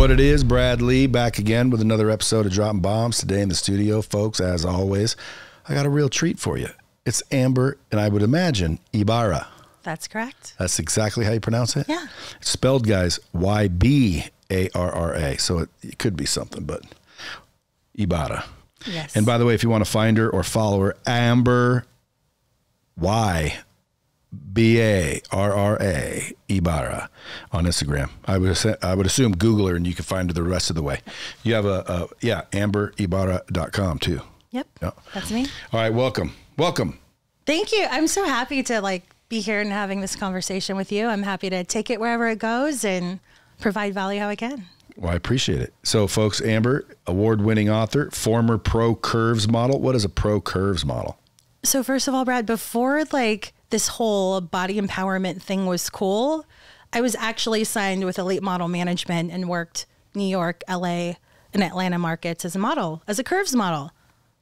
what it is. Brad Lea back again with another episode of Dropping Bombs. Today in the studio, folks, as always, I got a real treat for you. It's Amber, and I would imagine Ybarra. That's correct. That's exactly how you pronounce it? Yeah. It's spelled, guys, Y B A R R A. So it, it could be something, but Ybarra. Yes. And by the way, if you want to find her or follow her, Amber Y B A R R A Ybarra on Instagram. I would I would assume Google her and you can find her the rest of the way. You have a, a yeah, amberybarra.com too. yep. Yeah. That's me. All right, welcome. Welcome. Thank you. I'm so happy to like be here and having this conversation with you. I'm happy to take it wherever it goes and provide value how I can. Well, I appreciate it. So, folks, Amber, award winning author, former pro curves model. What is a pro curves model? So first of all, Brad, before like this whole body empowerment thing was cool, I was actually signed with Elite Model Management and worked New York, LA, and Atlanta markets as a model, as a curves model,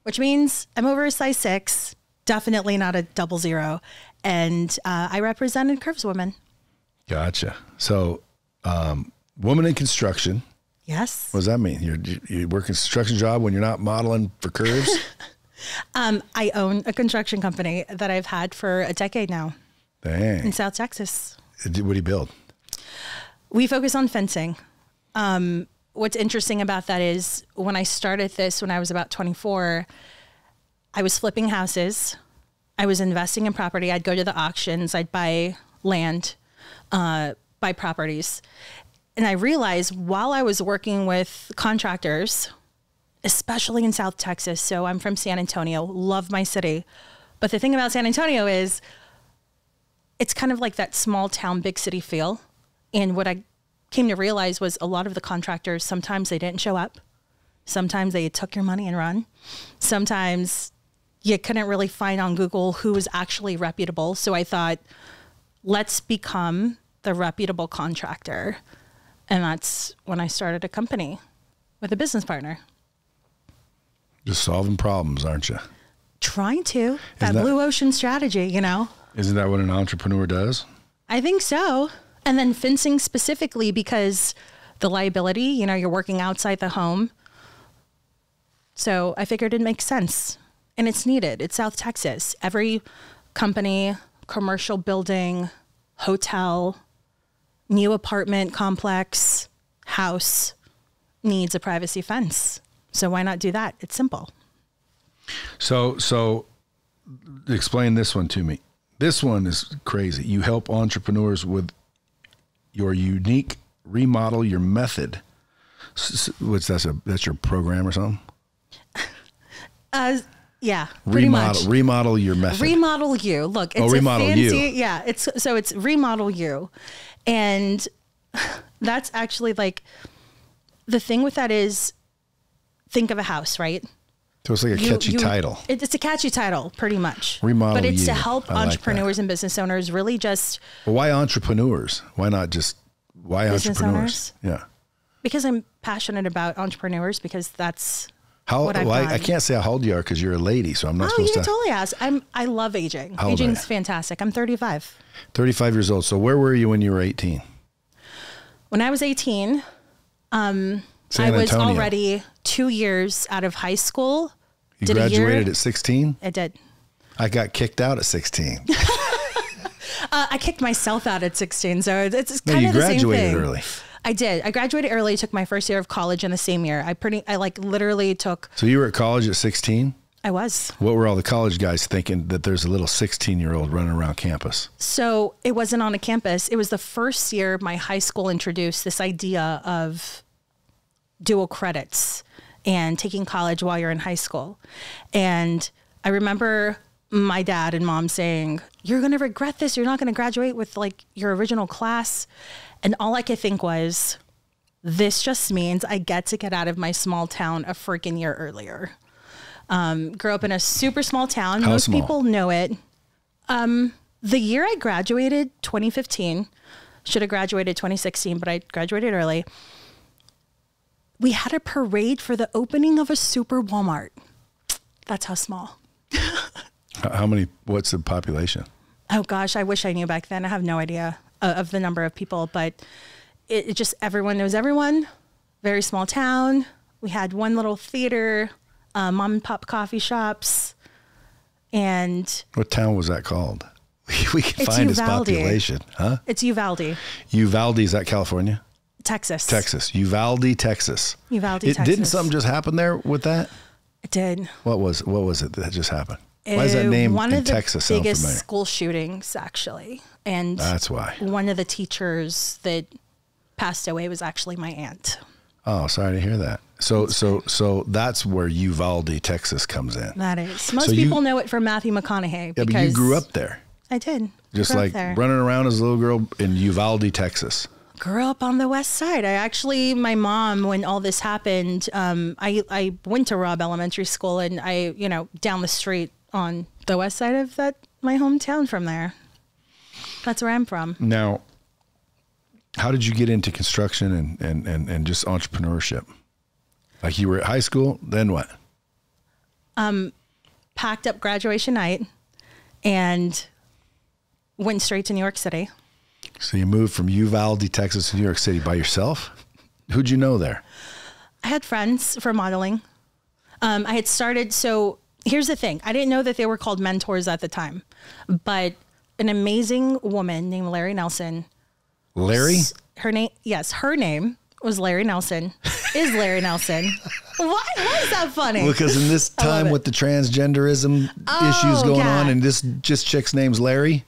which means I'm over a size six, definitely not a double zero, and uh, I represented curves women. Gotcha. So, um, woman in construction. Yes. What does that mean? You're, you you work a construction job when you're not modeling for curves? Um, I own a construction company that I've had for a decade now in South Texas. What do you build? We focus on fencing. Um, what's interesting about that is when I started this when I was about 24, I was flipping houses. I was investing in property. I'd go to the auctions. I'd buy land, uh, buy properties. And I realized while I was working with contractors, especially in South Texas, so I'm from San Antonio, love my city. But the thing about San Antonio is it's kind of like that small town, big city feel. And what I came to realize was a lot of the contractors, sometimes they didn't show up. Sometimes they took your money and run. Sometimes you couldn't really find on Google who was actually reputable. So I thought, let's become the reputable contractor. And that's when I started a company with a business partner. Just solving problems, aren't you? Trying to, that, that- blue ocean strategy, you know? Isn't that what an entrepreneur does? I think so. And then fencing specifically because the liability, you know, you're working outside the home. So I figured it makes sense. And it's needed. It's South Texas. Every company, commercial building, hotel, new apartment complex, house needs a privacy fence. So why not do that? It's simple. So, so explain this one to me. This one is crazy. You help entrepreneurs with your unique remodel your method. What's that's a that's your program or something? Uh, yeah, remodel much. remodel your method. remodel you look it's Oh, remodel a fancy you. yeah it's so it's remodel you and that's actually like the thing with that is think of a house right so it's like a You- catchy you- title. it- it's a catchy title pretty much Remodel but it's to help I like entrepreneurs and business owners really just Well, why entrepreneurs? Why not just why Business entrepreneurs? Yeah. because i'm passionate about entrepreneurs because that's How well, I. I can't say how old you are because you're a lady, so I'm not oh you supposed can to. totally ask i'm i love aging How aging's you? fantastic i'm 35 35 years old. So where were you when you were 18? when i was 18 um San I was Antonio. already two years out of high school. You did graduated at 16. I did. I got kicked out at 16. Uh, I kicked myself out at 16, so it's, it's No, kind you of the same graduated thing. early. I did. I graduated early. Took my first year of college in the same year. I pretty. I like literally took. So you were at college at 16. I was. What were all the college guys thinking that there's a little 16 year old running around campus? So it wasn't on a campus. It was the first year my high school introduced this idea of dual credits and taking college while you're in high school. And I remember my dad and mom saying, You're going to regret this. You're not going to graduate with like your original class. And all I could think was, This just means I get to get out of my small town a freaking year earlier. Um, grew up in a super small town. How Most small? people know it. Um, the year I graduated, 2015, should have graduated 2016, but I graduated early. We had a parade for the opening of a super Walmart. That's how small. How many, what's the population? Oh gosh, I wish I knew back then. I have no idea uh, of the number of people, but it, it just everyone knows everyone. very small town. We had one little theater, uh, mom and pop coffee shops, and What town was that called? We can It's find its Uvalde. population, huh? it's Uvalde, Uvalde is that California, Texas. Texas. Uvalde, Texas. Uvalde, It, didn't something just happen there with that? It did. What was what was it that just happened? Why is that name one in of the Texas biggest school shootings, actually, and That's why. one of the teachers that passed away was actually my aunt. Oh, sorry to hear that. So so so that's where Uvalde, Texas comes in. That is. Most So you- people know it from Matthew McConaughey Yeah, because but you grew up there. I did. Just like running around as a little girl in Uvalde, Texas. Grew up on the west side. I actually, my mom, when all this happened, um, I I went to Robb Elementary School, and I, you know, down the street on the west side of that my hometown from there. That's where I'm from. Now, how did you get into construction and, and, and, and just entrepreneurship? Like you were at high school, then what? Um, packed up graduation night, and went straight to New York City. So you moved from Uvalde, Texas to New York City by yourself? Who'd you know there? I had friends for modeling. Um, I had started. So here's the thing: I didn't know that they were called mentors at the time, but an amazing woman named Larry Nelson. Larry? Her name, yes, her name was Larry Nelson. Is Larry Nelson? Why? Why is that funny? Because in this time with the transgenderism issues Oh, going yeah. on and this just chick's name's Larry,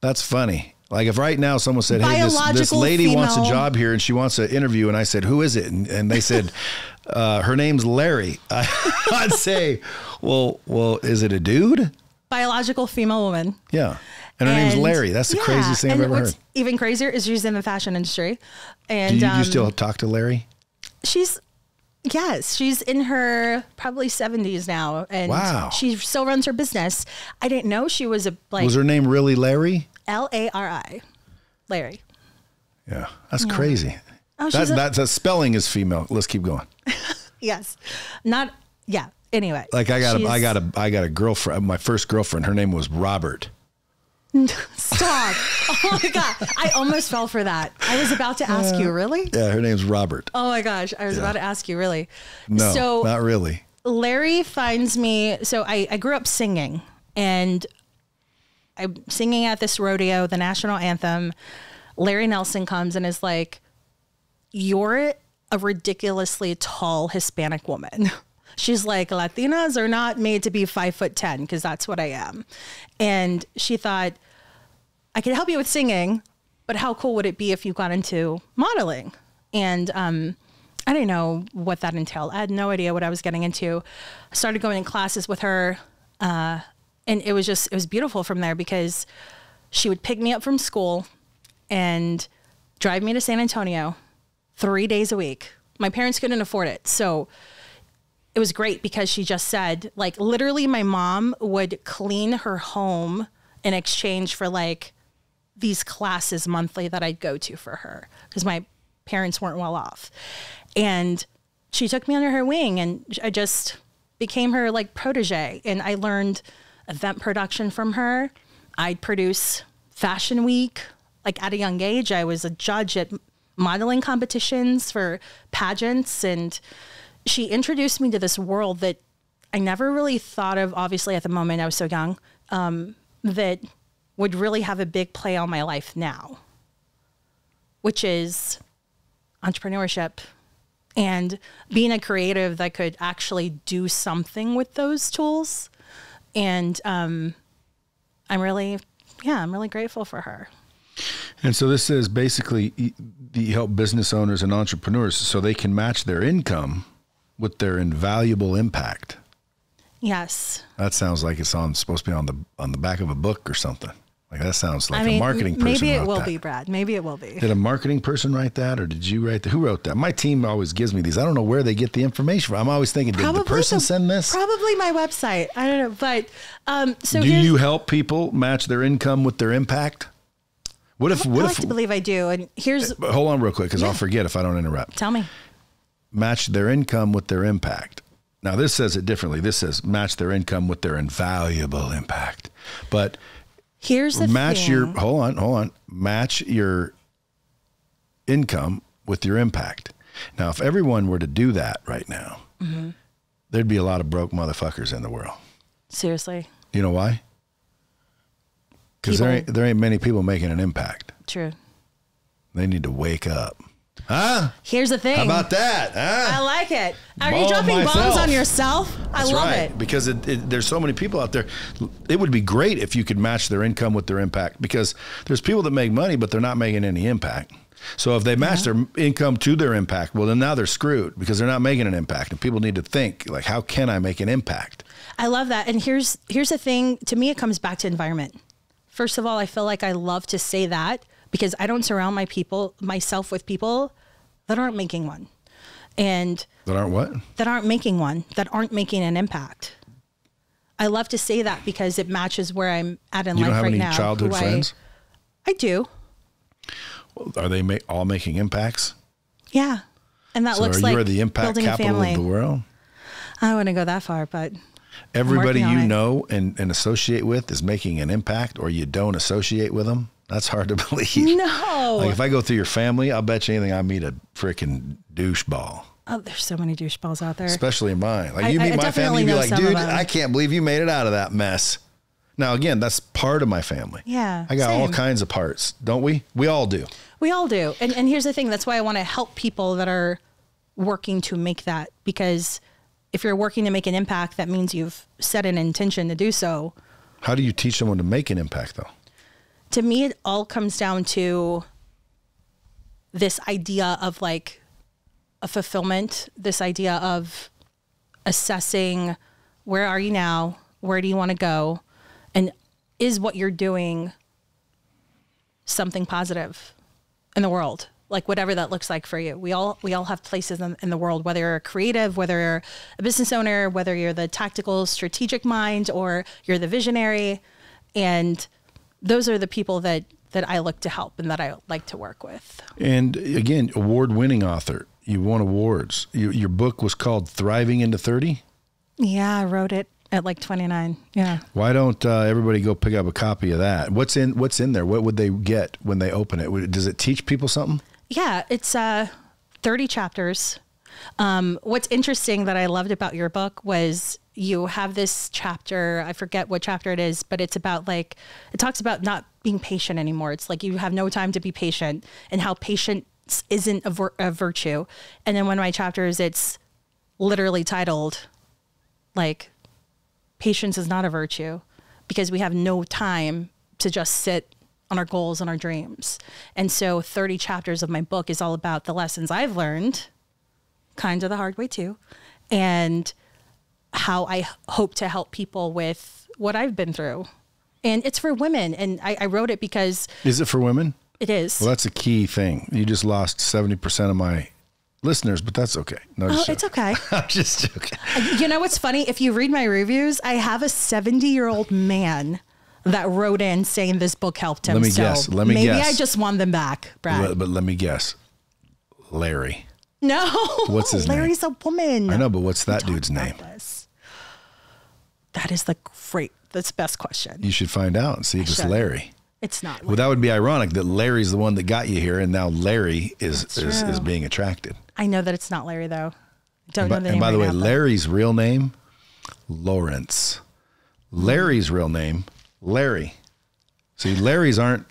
that's funny. Like if right now someone said, "Hey, this, this lady wants a job here and she wants an interview," and I said, "Who is it?" and, and they said, uh, "Her name's Larry," I, I'd say, "Well, well, is it a dude?" Biological female woman. Yeah, and her name's Larry. That's the yeah, craziest thing I've ever what's heard. Even crazier is she's in the fashion industry, and Do you, um, you still talk to Larry? she's yes she's in her probably 70s now and Wow. she still runs her business i didn't know she was a like Was her name really Larry? L-a-r-i larry Yeah, that's crazy. Oh, that, a- that's a spelling is female. Let's keep going. yes not yeah anyway Like I got a, I got a, I got a girlfriend. My first girlfriend. Her name was Robert. stop oh my god i almost fell for that i was about to ask you really Yeah, her name's Robert. oh my gosh i was about to ask you really No, so not really. Larry finds me. So I, I grew up singing and I'm singing at this rodeo, the national anthem. Larry Nelson comes and is like, You're a ridiculously tall Hispanic woman. She's like, Latinas are not made to be five foot 10 because that's what I am. And she thought, I could help you with singing, but how cool would it be if you got into modeling? And um, I didn't know what that entailed. I had no idea what I was getting into. I started going in classes with her, uh, and it was just it was beautiful from there because she would pick me up from school and drive me to San Antonio three days a week. My parents couldn't afford it, so it was great because she just said like literally my mom would clean her home in exchange for like these classes monthly that I'd go to for her because my parents weren't well off. And she took me under her wing and I just became her like protege and I learned event production from her. I'd produce fashion week like at a young age. I was a judge at modeling competitions for pageants and she introduced me to this world that I never really thought of obviously at the moment I was so young um, that would really have a big play on my life now, which is entrepreneurship and being a creative that could actually do something with those tools. And um, I'm really, yeah, I'm really grateful for her. And so this is basically you help business owners and entrepreneurs so they can match their income with their invaluable impact. Yes. That sounds like it's on supposed to be on the on the back of a book or something. Like that sounds like I mean, a marketing person. maybe it will that. be, Brad. Maybe it will be. Did a marketing person write that, or did you write that? Who wrote that? My team always gives me these. I don't know where they get the information from. I'm always thinking, did the person the- send this? Probably my website. I don't know, but um, so Do you help people match their income with their impact? What if? I What like if? to believe I do. And here's, hold on, real quick, because I'll forget if I don't interrupt. tell me. Match their income with their impact. Now this says it differently. This says match their income with their invaluable impact. But Here's the match thing. your hold on, hold on. Match your income with your impact. Now, if everyone were to do that right now, mm-hmm. there'd be a lot of broke motherfuckers in the world. Seriously. You know why? Because there ain't, there ain't many people making an impact. True. They need to wake up. Huh? Here's the thing. How about that? I like it. Are you dropping bombs on yourself? I That's love right. it. Because it, it, there's so many people out there. It would be great if you could match their income with their impact. Because there's people that make money, but they're not making any impact. So if they match their income to their impact, well, then now they're screwed because they're not making an impact. And people need to think like, how can I make an impact? I love that. And here's here's the thing. To me, it comes back to environment. First of all, I feel like I love to say that because I don't surround my people myself with people that aren't making one, and That aren't what? that aren't making one, that aren't making an impact. I love to say that because it matches where I'm at in You life don't have right any now. childhood who I- friends? I do. Are they ma- all making impacts? Yeah. And that So looks are like you are the impact capital of the world? I wouldn't go that far, but Everybody you know and, and associate with is making an impact, or you don't associate with them. That's hard to believe. no. Like if I go through your family, I'll bet you anything I meet a freaking doucheball, oh, there's so many doucheballs out there. especially in mine. Like you I meet my family, you'd be like, dude. I can't believe you made it out of that mess. Now again, that's part of my family. Yeah, I got all kinds of parts, don't we? We all do. We all do. And and here's the thing, that's why I want to help people that are working to make that because if you're working to make an impact, that means you've set an intention to do so. How do you teach someone to make an impact though? To me it all comes down to this idea of like a fulfillment, this idea of assessing where are you now? Where do you want to go? And is what you're doing something positive in the world? Like whatever that looks like for you. We all we all have places in, in the world, whether you're a creative, whether you're a business owner, whether you're the tactical strategic mind or you're the visionary. And those are the people that that I look to help and that I like to work with. And again, award-winning author. You won awards. You, your book was called "Thriving into 30. Yeah, I wrote it at like 29. Yeah. Why don't uh, everybody go pick up a copy of that? What's in What's in there? What would they get when they open it? Does it teach people something? Yeah, it's uh 30 chapters. Um, what's interesting that I loved about your book was you have this chapter, I forget what chapter it is, but it's about like it talks about not being patient anymore. It's like you have no time to be patient and how patience isn't a, vir- a virtue. And then one of my chapters it's literally titled like patience is not a virtue because we have no time to just sit on our goals and our dreams. And so 30 chapters of my book is all about the lessons I've learned, kind of the hard way too, and how I hope to help people with what I've been through. And it's for women. And I, I wrote it because Is it for women? it is. Well, that's a key thing. You just lost seventy percent of my listeners, but that's okay. No, oh, it's okay. I'm just joking. Uh, you know what's funny? If you read my reviews, I have a 70 year old man that wrote in saying this book helped him. Let me so guess. Let me maybe guess. I just won them back, Brad. But, but let me guess, Larry. no. What's his name? Larry's a woman. I know, but what's that dude's name? this. That is the great, that's the best question. You should find out and see if it's should. Larry. It's not. Well, that would be ironic that Larry's the one that got you here, and now Larry is is, is being attracted. I know that it's not Larry though. Don't And know by, the and name by the right way, now, Larry's real name, Lawrence. Larry's real name, Larry. See, Larry's aren't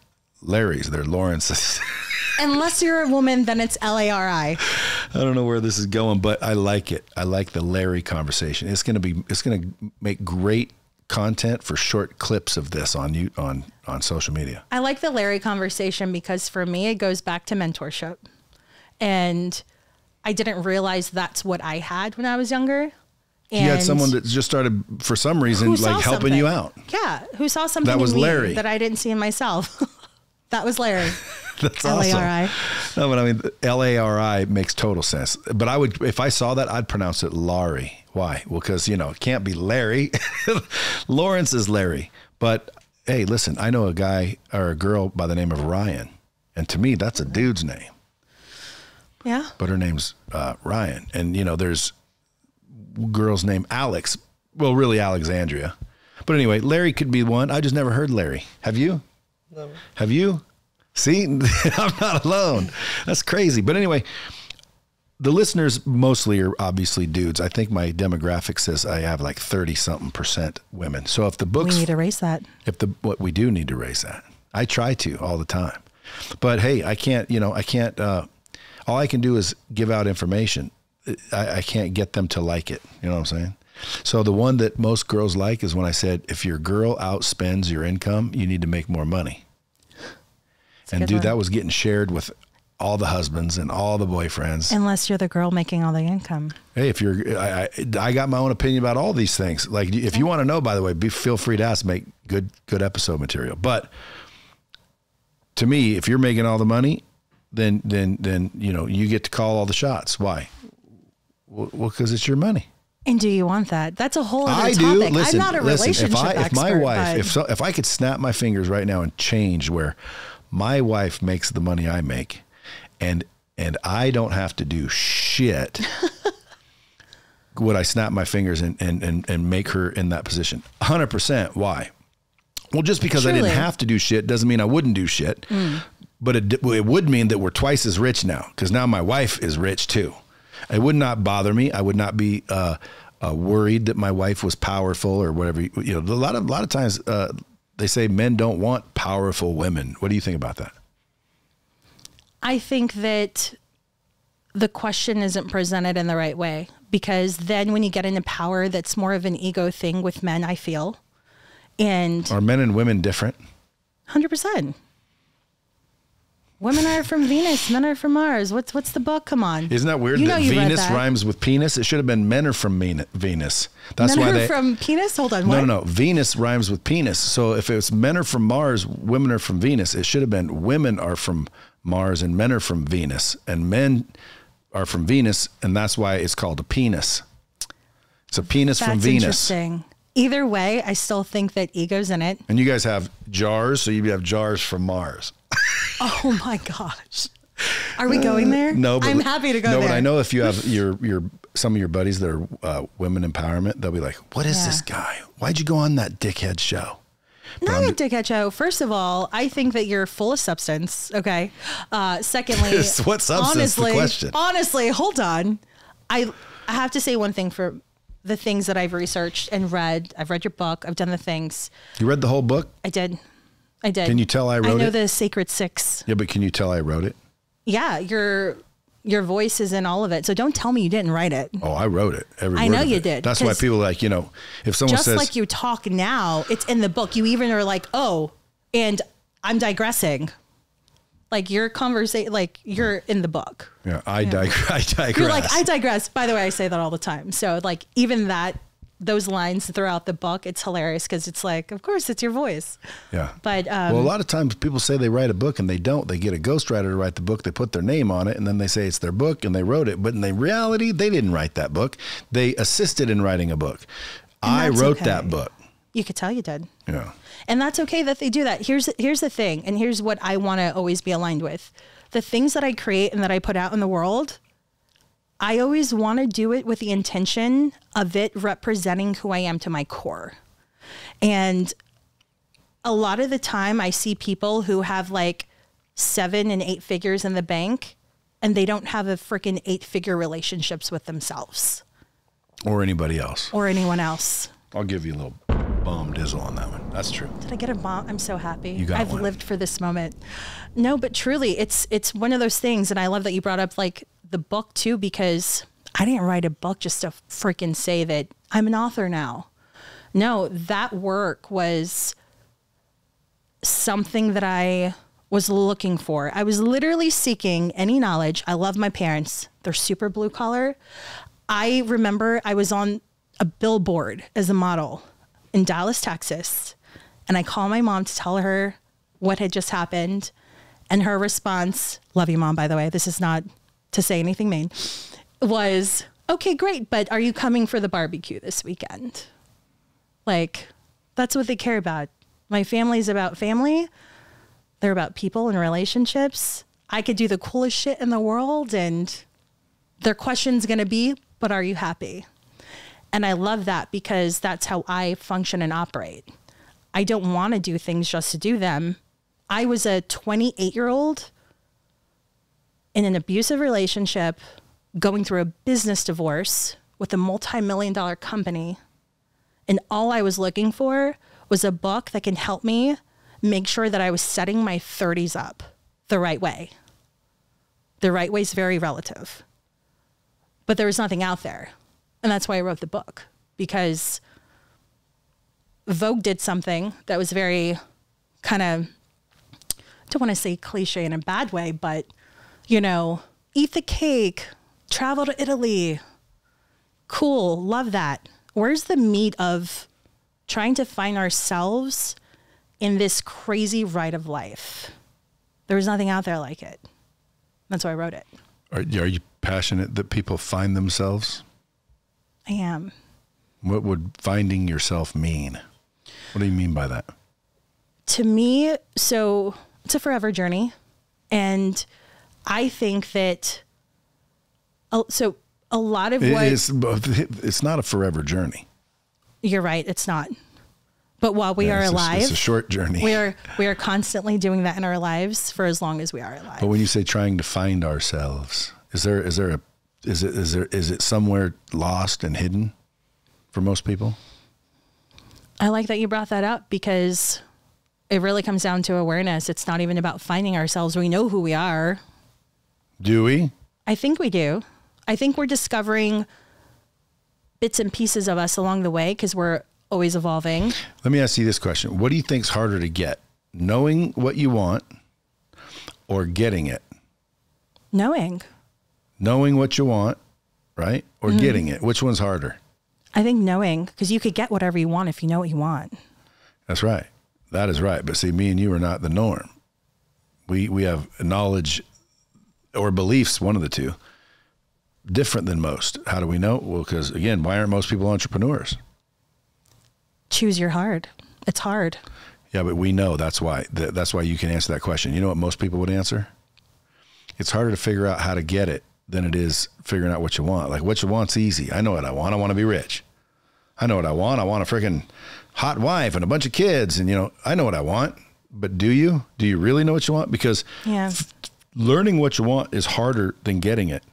Larry's; they're Lawrence's. Unless you're a woman, then it's L A R I. I don't know where this is going, but I like it. I like the Larry conversation. It's gonna be. It's gonna make great content for short clips of this on you on on social media. I like the Larry conversation because for me, it goes back to mentorship. And I didn't realize that's what I had when I was younger. And you had someone that just started for some reason like helping you out. Yeah, who saw something That was in me Larry. that I didn't see in myself. that was Larry. That's L A awesome. No, but I mean, L A R I makes total sense. But I would, if I saw that, I'd pronounce it Laurie. Why? Well, because you know it can't be Larry. Lawrence is Larry. But hey, listen, I know a guy or a girl by the name of Ryan, and to me, that's a dude's name. Yeah. But her name's uh, Ryan, and you know, there's girls named Alex. Well, really Alexandria. But anyway, Larry could be one. I just never heard Larry. Have you? No. Have you? See, I'm not alone. That's crazy. But anyway, the listeners mostly are obviously dudes. I think my demographic says I have like 30 something percent women. So if the We need to raise that. if the, what we do need to raise that. I try to all the time. But hey, I can't, you know, I can't, uh, all I can do is give out information. I, I can't get them to like it. You know what I'm saying? So the one that most girls like is when I said, if your girl outspends your income, you need to make more money. A And dude, one. that was getting shared with all the husbands and all the boyfriends. Unless you're the girl making all the income. Hey, if you're, I, I, I got my own opinion about all these things. Like, if you want to know, by the way, be feel free to ask. Make good, good episode material. But to me, if you're making all the money, then, then, then you know you get to call all the shots. Why? Well, because it's your money. And do you want that? That's a whole other I topic. do. Listen, I'm not a listen. relationship If I, if my wife, but if so, if I could snap my fingers right now and change where my wife makes the money I make, and and I don't have to do shit, would I snap my fingers and and and, and make her in that position? Hundred percent. Why? Well, just because I didn't have to do shit doesn't mean I wouldn't do shit. But it, it would mean that we're twice as rich now because now my wife is rich too. It would not bother me. I would not be uh, uh, worried that my wife was powerful or whatever. You know, a lot of a lot of times uh, they say men don't want powerful women. What do you think about that? I think that the question isn't presented in the right way because then when you get into power, that's more of an ego thing with men, I feel. And Are men and women different? 100%. Women are from Venus, men are from Mars. What's what's the book? Come on. Isn't that weird You know that Venus that. rhymes with penis? It should have been men are from Venus. That's men why are they. from penis? Hold on. no, What? no, no. Venus rhymes with penis. So if it's men are from Mars, women are from Venus. It should have been women are from Mars and men are from Venus, and men are from Venus, and that's why it's called a penis. It's a penis That's from Venus. interesting. Either way, I still think that ego's in it. And you guys have jars, so you have jars from Mars. Oh my gosh. Are we going there? No, but I'm happy to go No, there. but I know if you have your your some of your buddies that are uh, women empowerment, they'll be like, "What is Yeah. this guy? Why'd you go on that dickhead show?" Not a dickhead show. First of all, I think that you're full of substance. Okay. Uh, secondly, What substance? The Honestly, question. honestly, hold on. I I have to say one thing for the things that I've researched and read. I've read your book. I've done the things. You read the whole book? I did. I did. Can you tell I wrote it? I know it? the Sacred Six. Yeah, but can you tell I wrote it? Yeah, your your voice is in all of it. So don't tell me you didn't write it. Oh, I wrote it. Every I know you it. did, That's why people like you know if someone just says like you talk now, it's in the book. You even are like, oh, and I'm digressing. Like your conversation, like you're in the book. yeah, I, dig- I digress. You're like, I digress. By the way, I say that all the time. So like even that, those lines throughout the book, it's hilarious because it's like, of course, it's your voice. yeah. But um, well, a lot of times people say they write a book and they don't. They get a ghostwriter to write the book. They put their name on it, and then they say it's their book and they wrote it. But in the reality, they didn't write that book. They assisted in writing a book. I wrote okay. that book. you could tell you did. Yeah. And that's okay that they do that. Here's here's the thing, and here's what I want to always be aligned with. The things that I create and that I put out in the world, I always want to do it with the intention of it representing who I am to my core. And a lot of the time I see people who have like seven and eight figures in the bank and they don't have a freaking eight figure relationships with themselves Or anybody else. or anyone else. I'll give you a little bomb dizzle on that one. That's true. Did I get a bomb? I'm so happy. You got I've one. lived for this moment. No, but truly, it's it's one of those things, and I love that you brought up like the book too, because I didn't write a book just to freaking say that I'm an author now. No, that work was something that I was looking for. I was literally seeking any knowledge. I love my parents. They're super blue collar. I remember I was on a billboard as a model in Dallas, Texas, and I call my mom to tell her what had just happened. And her response, love you, mom, by the way, this is not to say anything mean, was, okay, great, but are you coming for the barbecue this weekend? Like, that's what they care about. My family's about family. They're about people and relationships. I could do the coolest shit in the world, and their question's to be, but are you happy? And I love that because that's how I function and operate. I don't want to do things just to do them. I was a 28 year old in an abusive relationship going through a business divorce with a multi million dollar company. And all I was looking for was a book that can help me make sure that I was setting my 30s up the right way. The right way is very relative. But there was nothing out there. And that's why I wrote the book because Vogue did something that was very kind of, don't want to say cliche in a bad way, but, you know, eat the cake, travel to Italy. Cool, love that. Where's the meat of trying to find ourselves in this crazy ride of life? There was nothing out there like it. That's why I wrote it. Are, are you passionate that people find themselves? I am. What would finding yourself mean? What do you mean by that? To me, so it's a forever journey. And I think that, so a lot of what. It's, it's not a forever journey. You're right. It's not. But while we Yeah, are it's a- alive, it's a short journey. we are we are constantly doing that in our lives for as long as we are alive. But when you say trying to find ourselves, is there is there a is it is there is it somewhere lost and hidden for most people? I like that you brought that up because it really comes down to awareness. It's not even about finding ourselves. We know who we are. Do we? I think we do. I think we're discovering bits and pieces of us along the way because we're always evolving. Let me ask you this question: What do you think's harder to get, knowing what you want, or getting it? Knowing. Knowing what you want, right, or Mm-hmm. getting it? Which one's harder? I think knowing because you could get whatever you want if you know what you want. That's right. That is right. But see, me and you are not the norm. We we have knowledge or beliefs, one of the two, different than most. How do we know? Well, because again, why aren't most people entrepreneurs? Choose your hard. It's hard. Yeah, but we know that's why. That's why you can answer that question. You know what most people would answer? It's harder to figure out how to get it than it is figuring out what you want. Like what you want's easy. I know what I want. I want to be rich. I know what I want. I want a freaking hot wife and a bunch of kids. And you know, I know what I want. But do you? Do you really know what you want? Because Yeah. learning what you want is harder than getting it.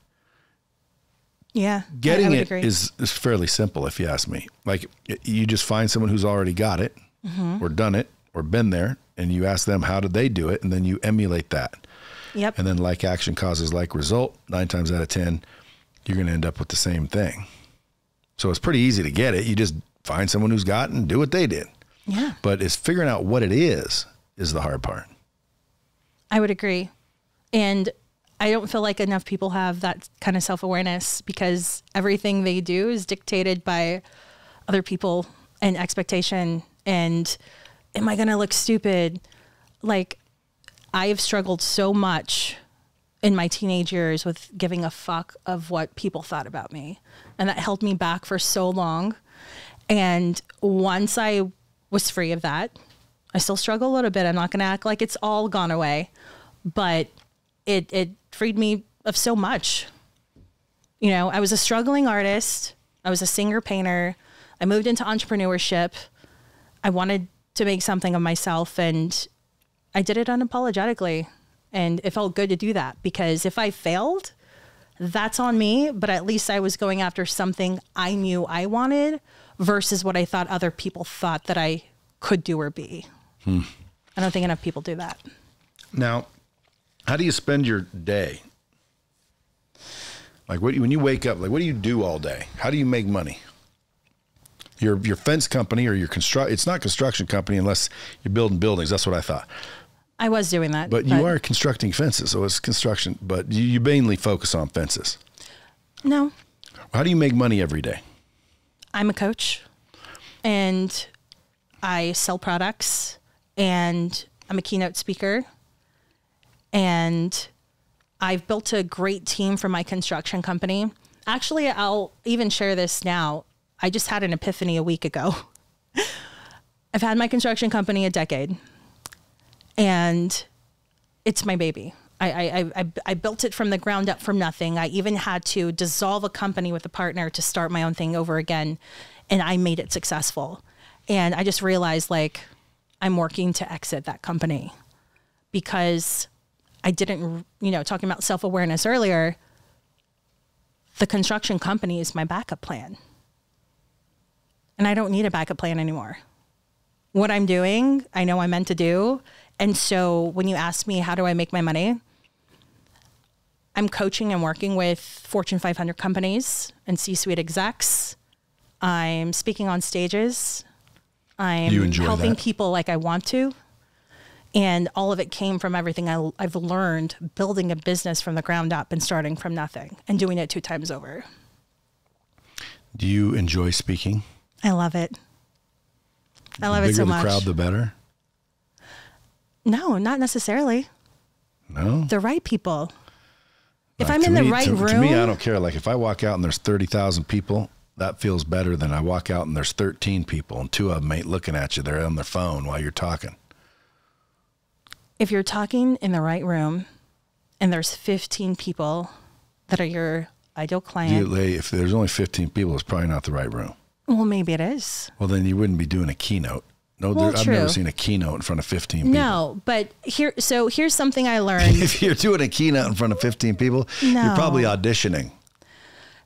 Yeah. Getting it agree. is is fairly simple, if you ask me. Like you just find someone who's already got it, Mm-hmm. or done it, or been there, and you ask them how did they do it, and then you emulate that. Yep. And then like action causes like result. Nine times out of ten, you're going to end up with the same thing. So it's pretty easy to get it. You just find someone who's got and do what they did. yeah. But it's figuring out what it is is the hard part. I would agree. And I don't feel like enough people have that kind of self awareness because everything they do is dictated by other people and expectation. And am I going to look stupid? Like, I have struggled so much in my teenage years with giving a fuck of what people thought about me. And that held me back for so long. And once I was free of that, I still struggle a little bit. I'm not going to act like it's all gone away, but it it freed me of so much. You know, I was a struggling artist. I was a singer painter. I moved into entrepreneurship. I wanted to make something of myself and I did it unapologetically. And it felt good to do that because if I failed, that's on me, but at least I was going after something I knew I wanted versus what I thought other people thought that I could do or be. Hmm. I don't think enough people do that. Now, how do you spend your day? Like what when you wake up, like what do you do all day? How do you make money? Your your fence company or your construct it's not construction company unless you're building buildings. That's what I thought. I was doing that. But you are constructing fences, so it's construction, but you, you mainly focus on fences. No, How do you make money every day? I'm a coach and I sell products and I'm a keynote speaker and I've built a great team for my construction company. Actually, I'll even share this now. I just had an epiphany a week ago. I've had my construction company a decade and it's my baby. I, I, I, I built it from the ground up from nothing. I even had to dissolve a company with a partner to start my own thing over again. And I made it successful. And I just realized like I'm working to exit that company because I didn't, you know, talking about self awareness earlier. the construction company is my backup plan. And I don't need a backup plan anymore. What I'm doing, I know I'm meant to do. And so when you ask me, how do I make my money? I'm coaching and working with Fortune 500 companies and C suite execs. I'm speaking on stages. I'm helping that? people like I want to. And all of it came from everything I, I've learned building a business from the ground up and starting from nothing and doing it two times over. Do you enjoy speaking? I love it. I love it bigger so the much. crowd, the better. No, not necessarily. No. The right people. If Like, I'm to in the me- right to, room, To me, I don't care. Like if I walk out and there's thirty thousand people, that feels better than I walk out and there's thirteen people and two of them ain't looking at you. They're on their phone while you're talking. if you're talking in the right room and there's 15 people that are your ideal You, client, lay, if there's only fifteen people, it's probably not the right room. well, maybe it is. Well, then you wouldn't be doing a keynote. No, Well, there, I've never seen a keynote in front of fifteen people. No, but here, so here's something I learned. If you're doing a keynote in front of 15 people, you're probably auditioning.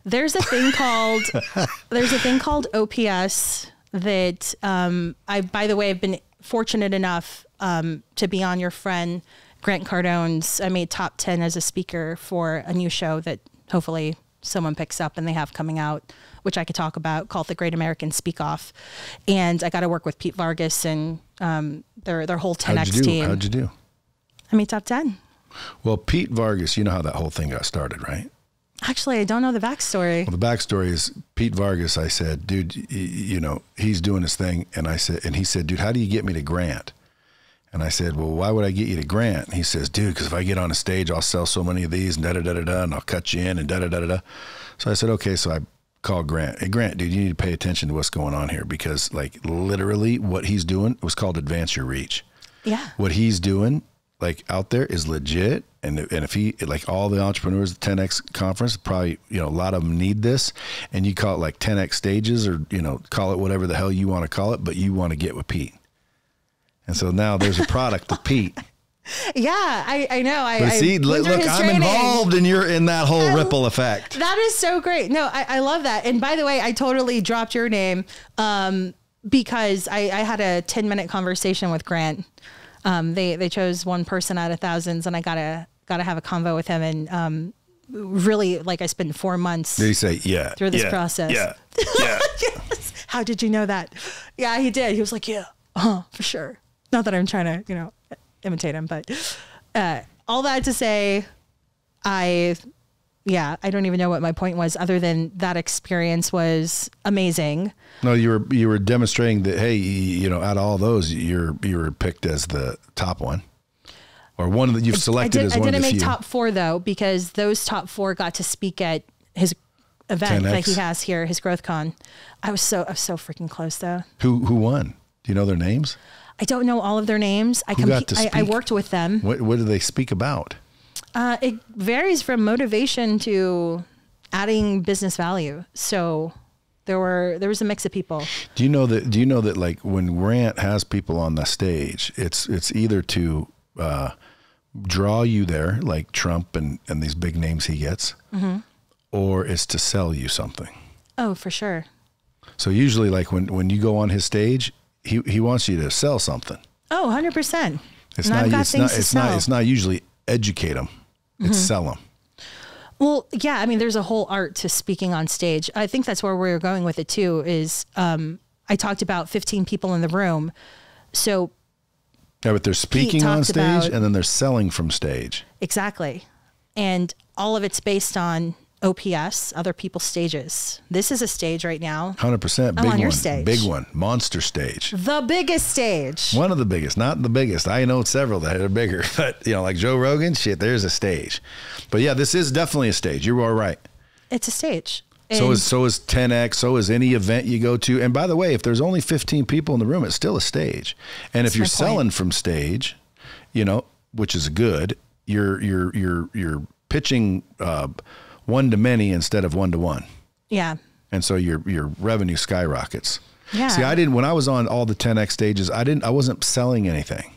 There's a thing called there's a thing called OPS that um, I by the way I've been fortunate enough um, to be on your friend Grant Cardone's I made top 10 as a speaker for a new show that hopefully someone picks up and they have coming out which I could talk about called the Great American Speak Off and I got to work with Pete Vargas and um, their their whole 10x How'd you do? team How'd you do? I made top 10 Well, Pete Vargas, you know how that whole thing got started, right? actually I don't know the backstory Well, the backstory is Pete Vargas. I said, dude, you know, he's doing his thing, and I said, and he said, dude, how do you get me to Grant? And I said, well, why would I get you to Grant? And he says, dude, because if I get on a stage, I'll sell so many of these, and da da da da da, and I'll cut you in, and da da da da da. So I said, okay. So I called Grant. Hey, Grant, dude, you need to pay attention to what's going on here because, like, literally, what he's doing was called advance your reach. Yeah. What he's doing like out there is legit. And and if he like all the entrepreneurs at 10x conference probably you know a lot of them need this. And you call it like 10x stages or you know call it whatever the hell you want to call it but you want to get with pete. And so now there's a product of pete yeah I, I know I, but see went look, look i'm training. involved and you're in that whole ripple effect That is so great. No, I, I love that. And by the way, I totally dropped your name um, because I, I had a 10 minute conversation with Grant. Um, they, they chose one person out of thousands and I gotta, gotta have a convo with him. And um, really, like I spent four months. did he say yeah Through this yeah, process. yeah yeah How did you know that? Yeah, he did. He was like, yeah, uh, for sure. Not that I'm trying to, you know, imitate him, but uh, all that to say, I, yeah, I don't even know what my point was other than that experience was amazing. No, you were you were demonstrating that hey, you know, out of all those, you're you were picked as the top one, or one that you've I, selected did, as I one didn't make few. top four though, because those top four got to speak at his event that 10X. he has here, his growth con. I was so, I was so freaking close though. Who who won? Do you know their names? I don't know all of their names. I, Who got compe- to I, I worked with them. What what do they speak about? Uh, it varies from motivation to adding business value. So there were there was a mix of people. Do you know that? Do you know that like when Grant has people on the stage, it's it's either to uh, draw you there, like Trump and and these big names he gets, Mm-hmm. or it's to sell you something. Oh, for sure. So usually, like when when you go on his stage, he he wants you to sell something. Oh, 100%. It's and not. It's things not. It's not. It's not usually educate them. It's sell them. Well, yeah, I mean, there's a whole art to speaking on stage. I think that's where we're going with it too. Is um, I talked about 15 people in the room, so Yeah, but they're speaking on stage about- and then they're selling from stage. exactly, and all of it's based on OPS, other people's stages. This is a stage right now, Hundred percent. I'm Big on your one. stage. Big one. Monster stage. the biggest stage. One of the biggest, not the biggest. I know several that are bigger, but you know, like Joe Rogan, shit, there's a stage. But yeah, this is definitely a stage. You are right. It's a stage. So And- is so is 10x. So is any event you go to. And by the way, if there's only 15 people in the room, it's still a stage. And if you're my point. selling from stage, you know, which is good, you're you're you're you're pitching uh, one to many instead of one to one. yeah. and so your your revenue skyrockets. Yeah. See, I didn't when I was on all the 10x stages, I didn't I wasn't selling anything.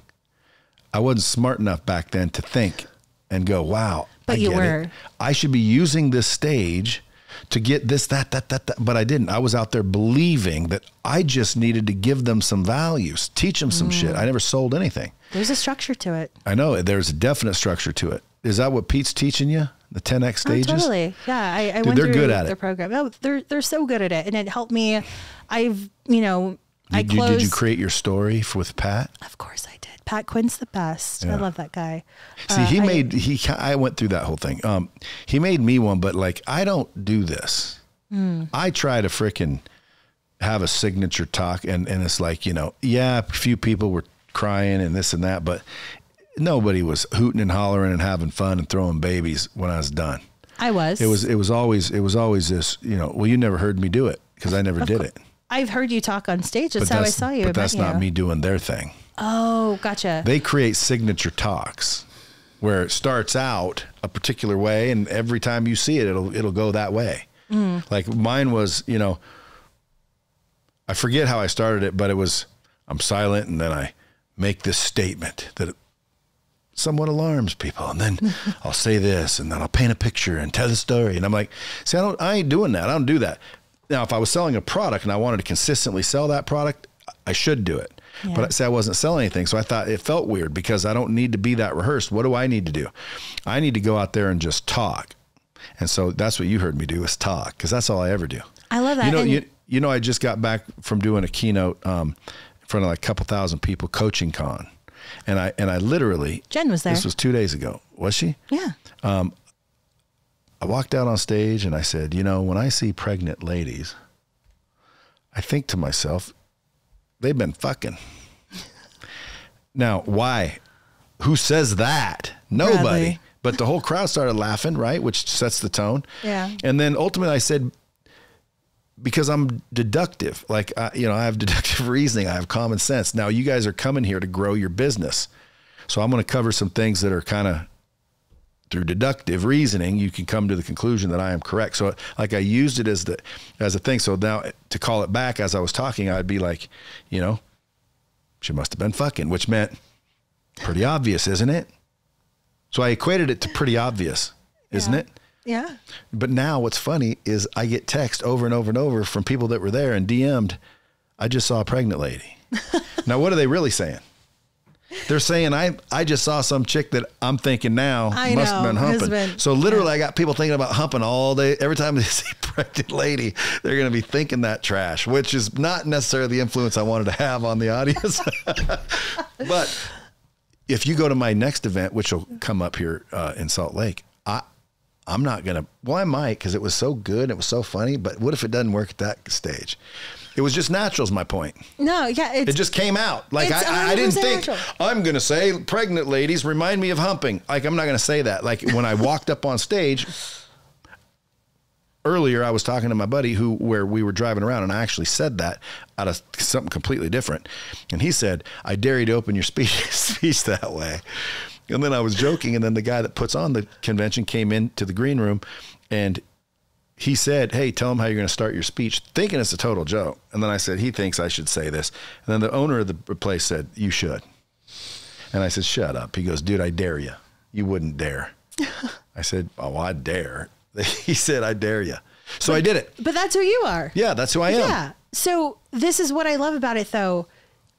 I wasn't smart enough back then to think and go, "Wow, But I you get it. were. I should be using this stage to get this, that, that, that, that. But I didn't. I was out there believing that I just needed to give them some values, teach them some shit. Mm. I never sold anything. There's a structure to it. I know there's a definite structure to it. Is that what Pete's teaching you? The 10x stages? Oh, totally. Yeah, I, I Dude, went they're good at their it. program. Oh, they're they're so good at it, and it helped me. I've you know I Did you, did you create your story f- with Pat? Of course I did. Pat Quinn's the best. I love that guy. See, Uh, he I- made he. I went through that whole thing. Um, he made me one, but like I don't do this. Hmm. I try to frickin' have a signature talk, and and it's like you know, yeah, a few people were crying and this and that, but nobody was hooting and hollering and having fun and throwing babies when I was done. I was. It was it was always it was always this you know. Well, you never heard me do it because I never did it. I've heard you talk on stage. That's But how I saw you. but that's not me doing their thing. Oh, gotcha. they create signature talks where it starts out a particular way and every time you see it it'll it'll go that way mm. like mine was you know i forget how i started it but it was i'm silent and then i make this statement that somewhat alarms people and then i'll say this and then i'll paint a picture and tell the story and i'm like see i don't i ain't doing that i don't do that now if i was selling a product and i wanted to consistently sell that product i should do it Yeah. but I say I wasn't selling anything. So I thought it felt weird because I don't need to be that rehearsed. What do I need to do? I need to go out there and just talk. And so that's what you heard me do is talk because that's all I ever do. I love that. You know, And- you, you know, I just got back from doing a keynote um, in front of like a couple thousand people coaching con. And I, and I literally, Jen was there. this was two days ago. Was she? yeah. Um, I walked out on stage and I said, you know, when I see pregnant ladies, I think to myself, they've been fucking. Now, why? Who says that? Nobody. Bradley. But the whole crowd started laughing, right? Which sets the tone. Yeah. And then ultimately I said, because I'm deductive, like, I, you know, I have deductive reasoning, I have common sense. Now, you guys are coming here to grow your business. So I'm going to cover some things that are kind of through deductive reasoning, you can come to the conclusion that I am correct. So like I used it as the as a thing. So now to call it back as I was talking, I'd be like, you know, she must have been fucking, which meant pretty obvious, isn't it? So I equated it to pretty obvious, isn't Yeah. it? Yeah. But now what's funny is I get text over and over and over from people that were there and DM'd, I just saw a pregnant lady. now what are they really saying? They're saying I I just saw some chick that I'm thinking now I must have been humping. been- so literally, I got people thinking about humping all day. Every time they see a pregnant lady, they're going to be thinking that trash, which is not necessarily the influence I wanted to have on the audience. but if you go to my next event, which will come up here uh, in Salt Lake, I'm not gonna. Well, I might because it was so good, it was so funny. But what if it doesn't work at that stage? It was just natural. Is my point. No, yeah. It's, It just came out. Like I, I didn't think natural. I'm gonna say pregnant ladies remind me of humping. Like I'm not gonna say that. Like when I walked up on stage earlier, I was talking to my buddy who where we were driving around, and I actually said that out of something completely different. And he said, "I dare you to open your speech speech that way." And then I was joking, and then the guy that puts on the convention came into the green room, and he said, Hey, tell him how you're going to start your speech, thinking it's a total joke. And then I said, He thinks I should say this. And then the owner of the place said, You should. And I said, Shut up. He goes, Dude, I dare you. You wouldn't dare. I said, Oh, I dare. He said, I dare you. So I did it. but that's who you are. Yeah, that's who I am. Yeah. So this is what I love about it though.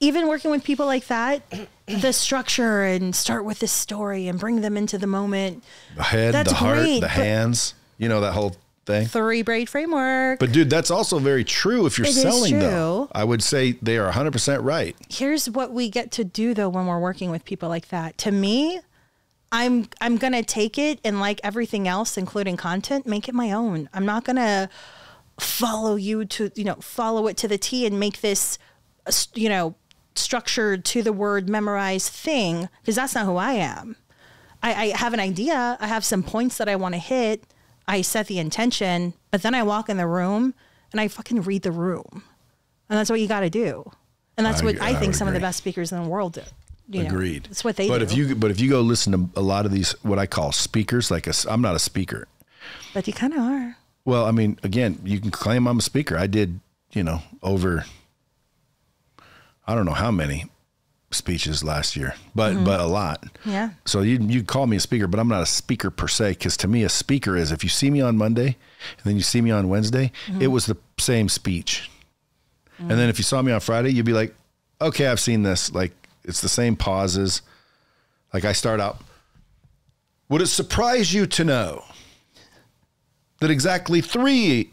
Even working with people like that, the structure and start with this story and bring them into the moment. The head, That's the heart, great, the hands, you know, that whole thing. Three braid framework. But dude, that's also very true if you're It is selling though. I would say they are 100% right. Here's what we get to do though when we're working with people like that. To me, I'm I'm going to take it and like everything else including content, make it my own. I'm not going to follow you to, you know, follow it to the T and make this you know, structured to the word memorized thing because that's not who I am. I, I have an idea. I have some points that I want to hit. I set the intention, but then I walk in the room and I fucking read the room. And that's what you got to do. And that's I- what I, I think some of the best speakers in the world do. You know, Agreed. That's what they but do. if you but if you go listen to a lot of these what I call speakers, like a, I'm not a speaker. but you kind of are. Well, I mean, again, you can claim I'm a speaker. I did, you know, over I don't know how many speeches last year, but mm-hmm. but a lot. Yeah. So you you call me a speaker, but I'm not a speaker per se. Because to me, a speaker is if you see me on Monday and then you see me on Wednesday, mm-hmm. it was the same speech. And then if you saw me on Friday, you'd be like, okay, I've seen this. Like it's the same pauses. Like I start out. Would it surprise you to know that exactly three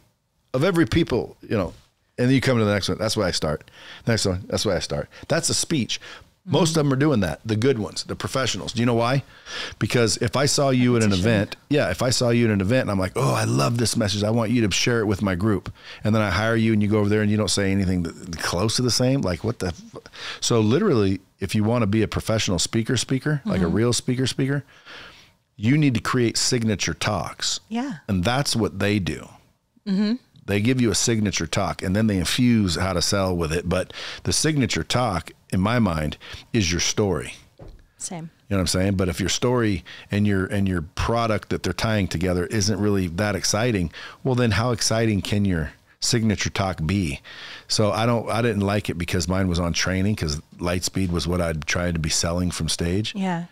of every people, you know, and then you come to the next one. That's why I start. Next one. That's why I start. That's a speech. Most of them are doing that. The good ones, the professionals. Do you know why? Because if I saw you at an event, yeah, if I saw you at an event and I'm like, oh, I love this message. I want you to share it with my group. And then I hire you and you go over there and you don't say anything close to the same. Like, what the? f- So, literally, if you want to be a professional speaker, speaker, like a real speaker, speaker, you need to create signature talks. Yeah. And that's what they do. They give you a signature talk and then they infuse how to sell with it. But the signature talk, in my mind, is your story. Same. You know what I'm saying? But if your story and your and your product that they're tying together isn't really that exciting, well then how exciting can your signature talk be? So I don't I didn't like it because mine was on training because Lightspeed was what I'd tried to be selling from stage. Yeah.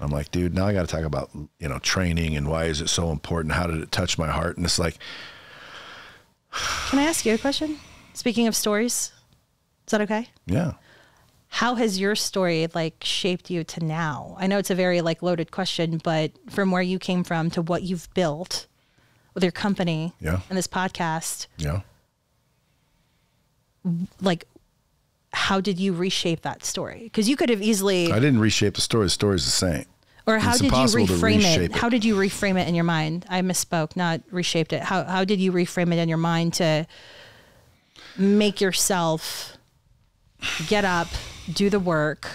I'm like, dude, now I got to talk about, you know, training and why is it so important? How did it touch my heart? And it's like, Can I ask you a question? Speaking of stories, is that okay? yeah. How has your story like shaped you to now? I know it's a very like loaded question, but from where you came from to what you've built with your company Yeah. and this podcast, Yeah. like how did you reshape that story? Because you could have easily I didn't reshape the story. The story's the same. Or how It's did you reframe it? it. How did you reframe it in your mind? I misspoke, not reshaped it. How how did you reframe it in your mind to make yourself get up, do the work,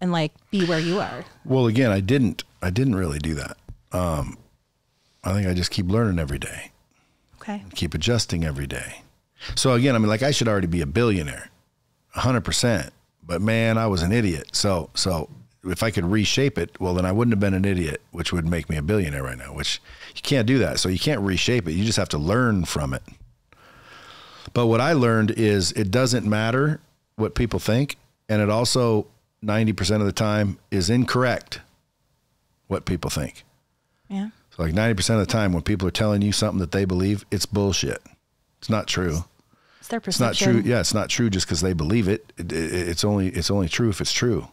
and like be where you are? Well, again, I didn't. I didn't really do that. Um, I think I just keep learning every day, Okay. keep adjusting every day. So again, I mean, like I should already be a billionaire, hundred percent. But man, I was an idiot. So so if I could reshape it, well, then I wouldn't have been an idiot, which would make me a billionaire right now. Which you can't do that. So you can't reshape it. You just have to learn from it. But what I learned is it doesn't matter what people think, and it also ninety percent of the time is incorrect what people think. Yeah. So like 90% of the time when people are telling you something that they believe, it's bullshit. It's not true. It's their perception. It's not true. Yeah, it's not true just because they believe it. It, it. It's only it's only true if it's true.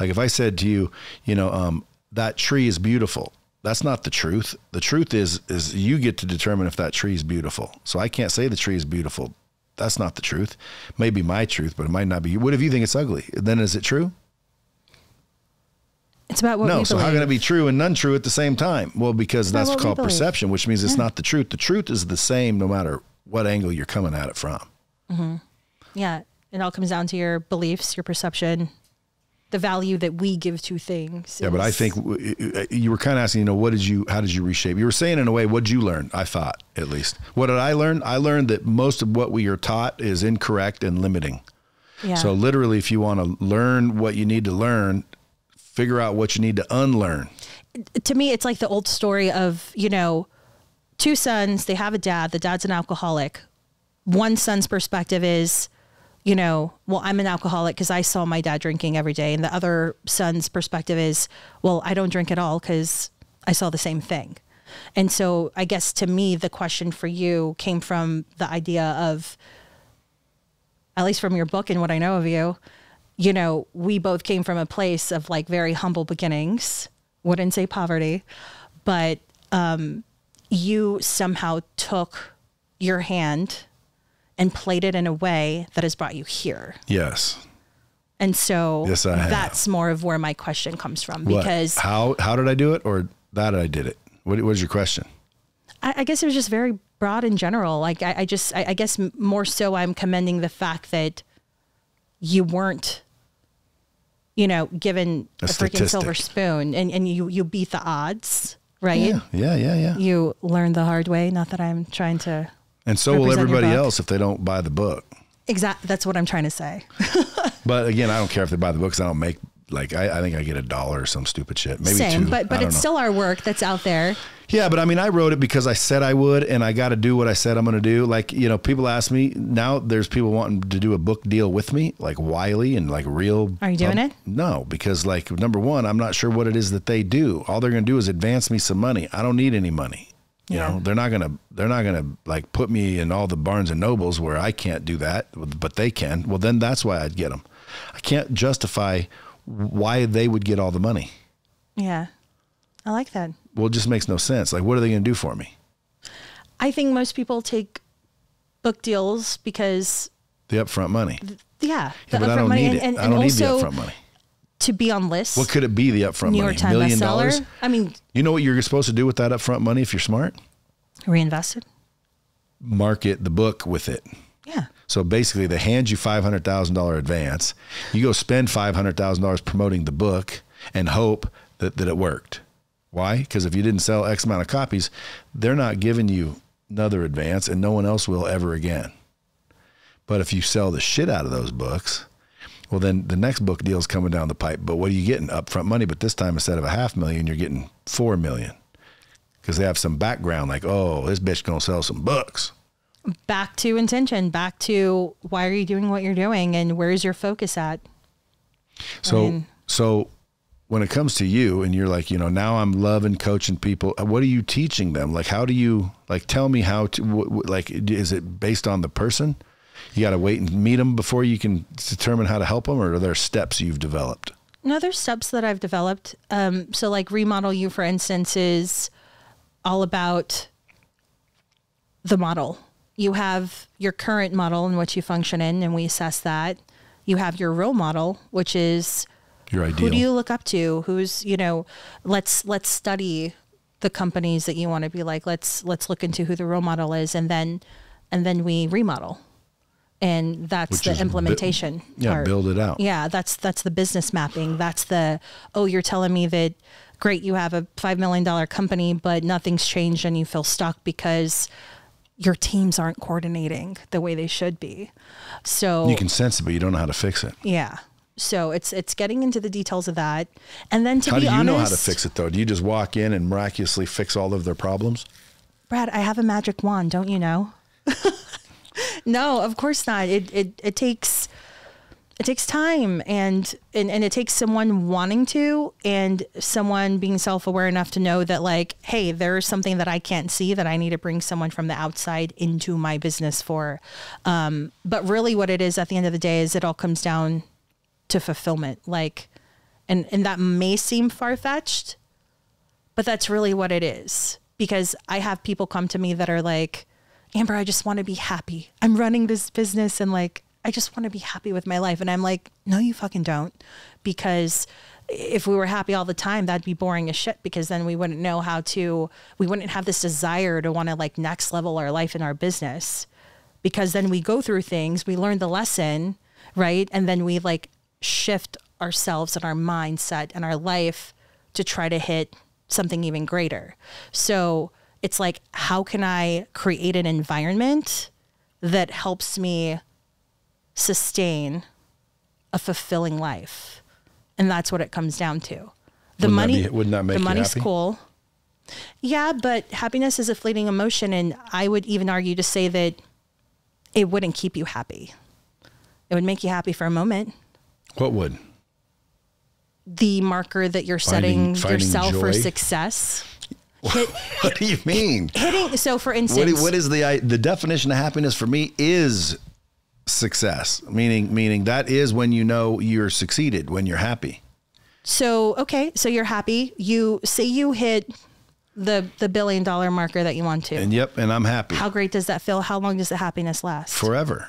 Like if I said to you, you know, um, that tree is beautiful. That's not the truth. The truth is is you get to determine if that tree is beautiful. So I can't say the tree is beautiful. That's not the truth. Maybe my truth, but it might not be. What if you think it's ugly? Then is it true? It's about what no. we So believe. how can it be true and none true at the same time? Well, because that's called perception, which means it's not the truth. The truth is the same no matter what angle you're coming at it from. Yeah. It all comes down to your beliefs, your perception, the value that we give to things. Yeah, but I think uh, you were kind of asking, you know, what did you, how did you reshape? You were saying in a way, what did you learn? I thought, at least. What did I learn? I learned that most of what we are taught is incorrect and limiting. yeah. So literally, if you want to learn what you need to learn, figure out what you need to unlearn. to me, it's like the old story of, you know, two sons, they have a dad, the dad's an alcoholic. One son's perspective is, you know, well, I'm an alcoholic because I saw my dad drinking every day. And the other son's perspective is, well, I don't drink at all because I saw the same thing. And so I guess to me, the question for you came from the idea of, at least from your book and what I know of you, you know, we both came from a place of like very humble beginnings. Wouldn't say poverty, but um, you somehow took your hand and played it in a way that has brought you here. Yes. And so Yes, I have. that's more of where my question comes from What? because how how did I do it, or that I did it? What, what was your question? I, I guess it was just very broad in general. Like I, I just, I, I guess more so, I'm commending the fact that you weren't, you know, given A a, freaking silver spoon, and and you you beat the odds, right? Yeah, yeah, yeah, yeah. You learned the hard way. Not that I'm trying to. And so will everybody else if they don't buy the book. Exactly. That's what I'm trying to say. But again, I don't care if they buy the book 'cause I don't make like I, I think I get a dollar or some stupid shit. Maybe Same, two. but but it's know. still our work that's out there. Yeah, but I mean, I wrote it because I said I would, and I got to do what I said I'm going to do. Like, you know, people ask me now. There's people wanting to do a book deal with me, like Wiley and like real. Are you doing it? No, because like number one, I'm not sure what it is that they do. All they're going to do is advance me some money. I don't need any money. You Yeah. know, they're not gonna they're not gonna like put me in all the Barnes and Nobles where I can't do that, but they can. Well, then that's why I'd get them. I can't justify why they would get all the money. Yeah, I like that. Well, it just makes no sense. Like, what are they going to do for me? I think most people take book deals because The upfront money. yeah, Yeah, but I don't money need and, it. and, I don't need the also upfront money. To be on lists. What could it be? The upfront New money, York Times million bestseller. dollars. I mean, You know what you're supposed to do with that upfront money if you're smart? reinvested. Market the book with it. Yeah, So basically, they hand you five hundred thousand dollar advance. You go spend five hundred thousand dollars promoting the book and hope that, that it worked. Why? Because if you didn't sell X amount of copies, they're not giving you another advance, and no one else will ever again. But if you sell the shit out of those books, well, then the next book deal is coming down the pipe. But what are you getting? Upfront money. But this time, instead of a half million, you're getting four million because they have some background, like, oh, this bitch gonna sell some books. back to intention. Back to why are you doing what you're doing, and where's your focus at? So mean- so when it comes to you and you're like, you know, now I'm loving coaching people. uh, What are you teaching them? Like, how do you like tell me how to like? Is it based on the person? You got to wait and meet them before you can determine how to help them, or are there steps you've developed? No, there's steps that I've developed. Um, so, like remodel you, for instance, is all about the model. You have your current model in which you function in, and we assess that. You have your role model, which is Your ideal. who do you look up to? Who's you know? Let's let's study the companies that you want to be like. Let's let's look into who the role model is, and then and then we remodel, and that's Which the bu- implementation. yeah, part. build it out. Yeah, that's that's the business mapping. That's the oh, you're telling me that great, you have a five million dollar company, but nothing's changed and you feel stuck because your teams aren't coordinating the way they should be. So You can sense it, but you don't know how to fix it. yeah. So it's it's getting into the details of that, and then to How be do you honest, know how to fix it though? Do you just walk in and miraculously fix all of their problems? Brad, I have a magic wand, don't you know? no, of course not. It it it takes it takes time and, and and it takes someone wanting to and someone being self-aware enough to know that like, hey, there's something that I can't see that I need to bring someone from the outside into my business for. Um, but really what it is at the end of the day is it all comes down to fulfillment. Like and and that may seem far-fetched, but that's really what it is because I have people come to me that are like, Amber, I just want to be happy. I'm running this business and like, I just want to be happy with my life. And I'm like, no, you fucking don't. Because if we were happy all the time, that'd be boring as shit because then we wouldn't know how to, we wouldn't have this desire to want to like next level our life in our business. Because then we go through things, we learn the lesson, right? And then we like shift ourselves and our mindset and our life to try to hit something even greater. So it's like, how can I create an environment that helps me sustain a fulfilling life? And that's what it comes down to. The Wouldn't that money, be- wouldn't that make the you money's happy? cool. Yeah, but happiness is a fleeting emotion. And I would even argue to say that it wouldn't keep you happy. It would make you happy for a moment. What would? The marker that you're Finding- setting finding yourself for success. Hit, What do you mean? hitting so for What, instance what is the the definition of happiness for me is success meaning meaning that is when you know you're succeeded when you're happy. So okay so you're happy. You say you hit the the billion dollar marker that you want to. And yep and i'm happy. How great does that feel? How long does the happiness last? Forever.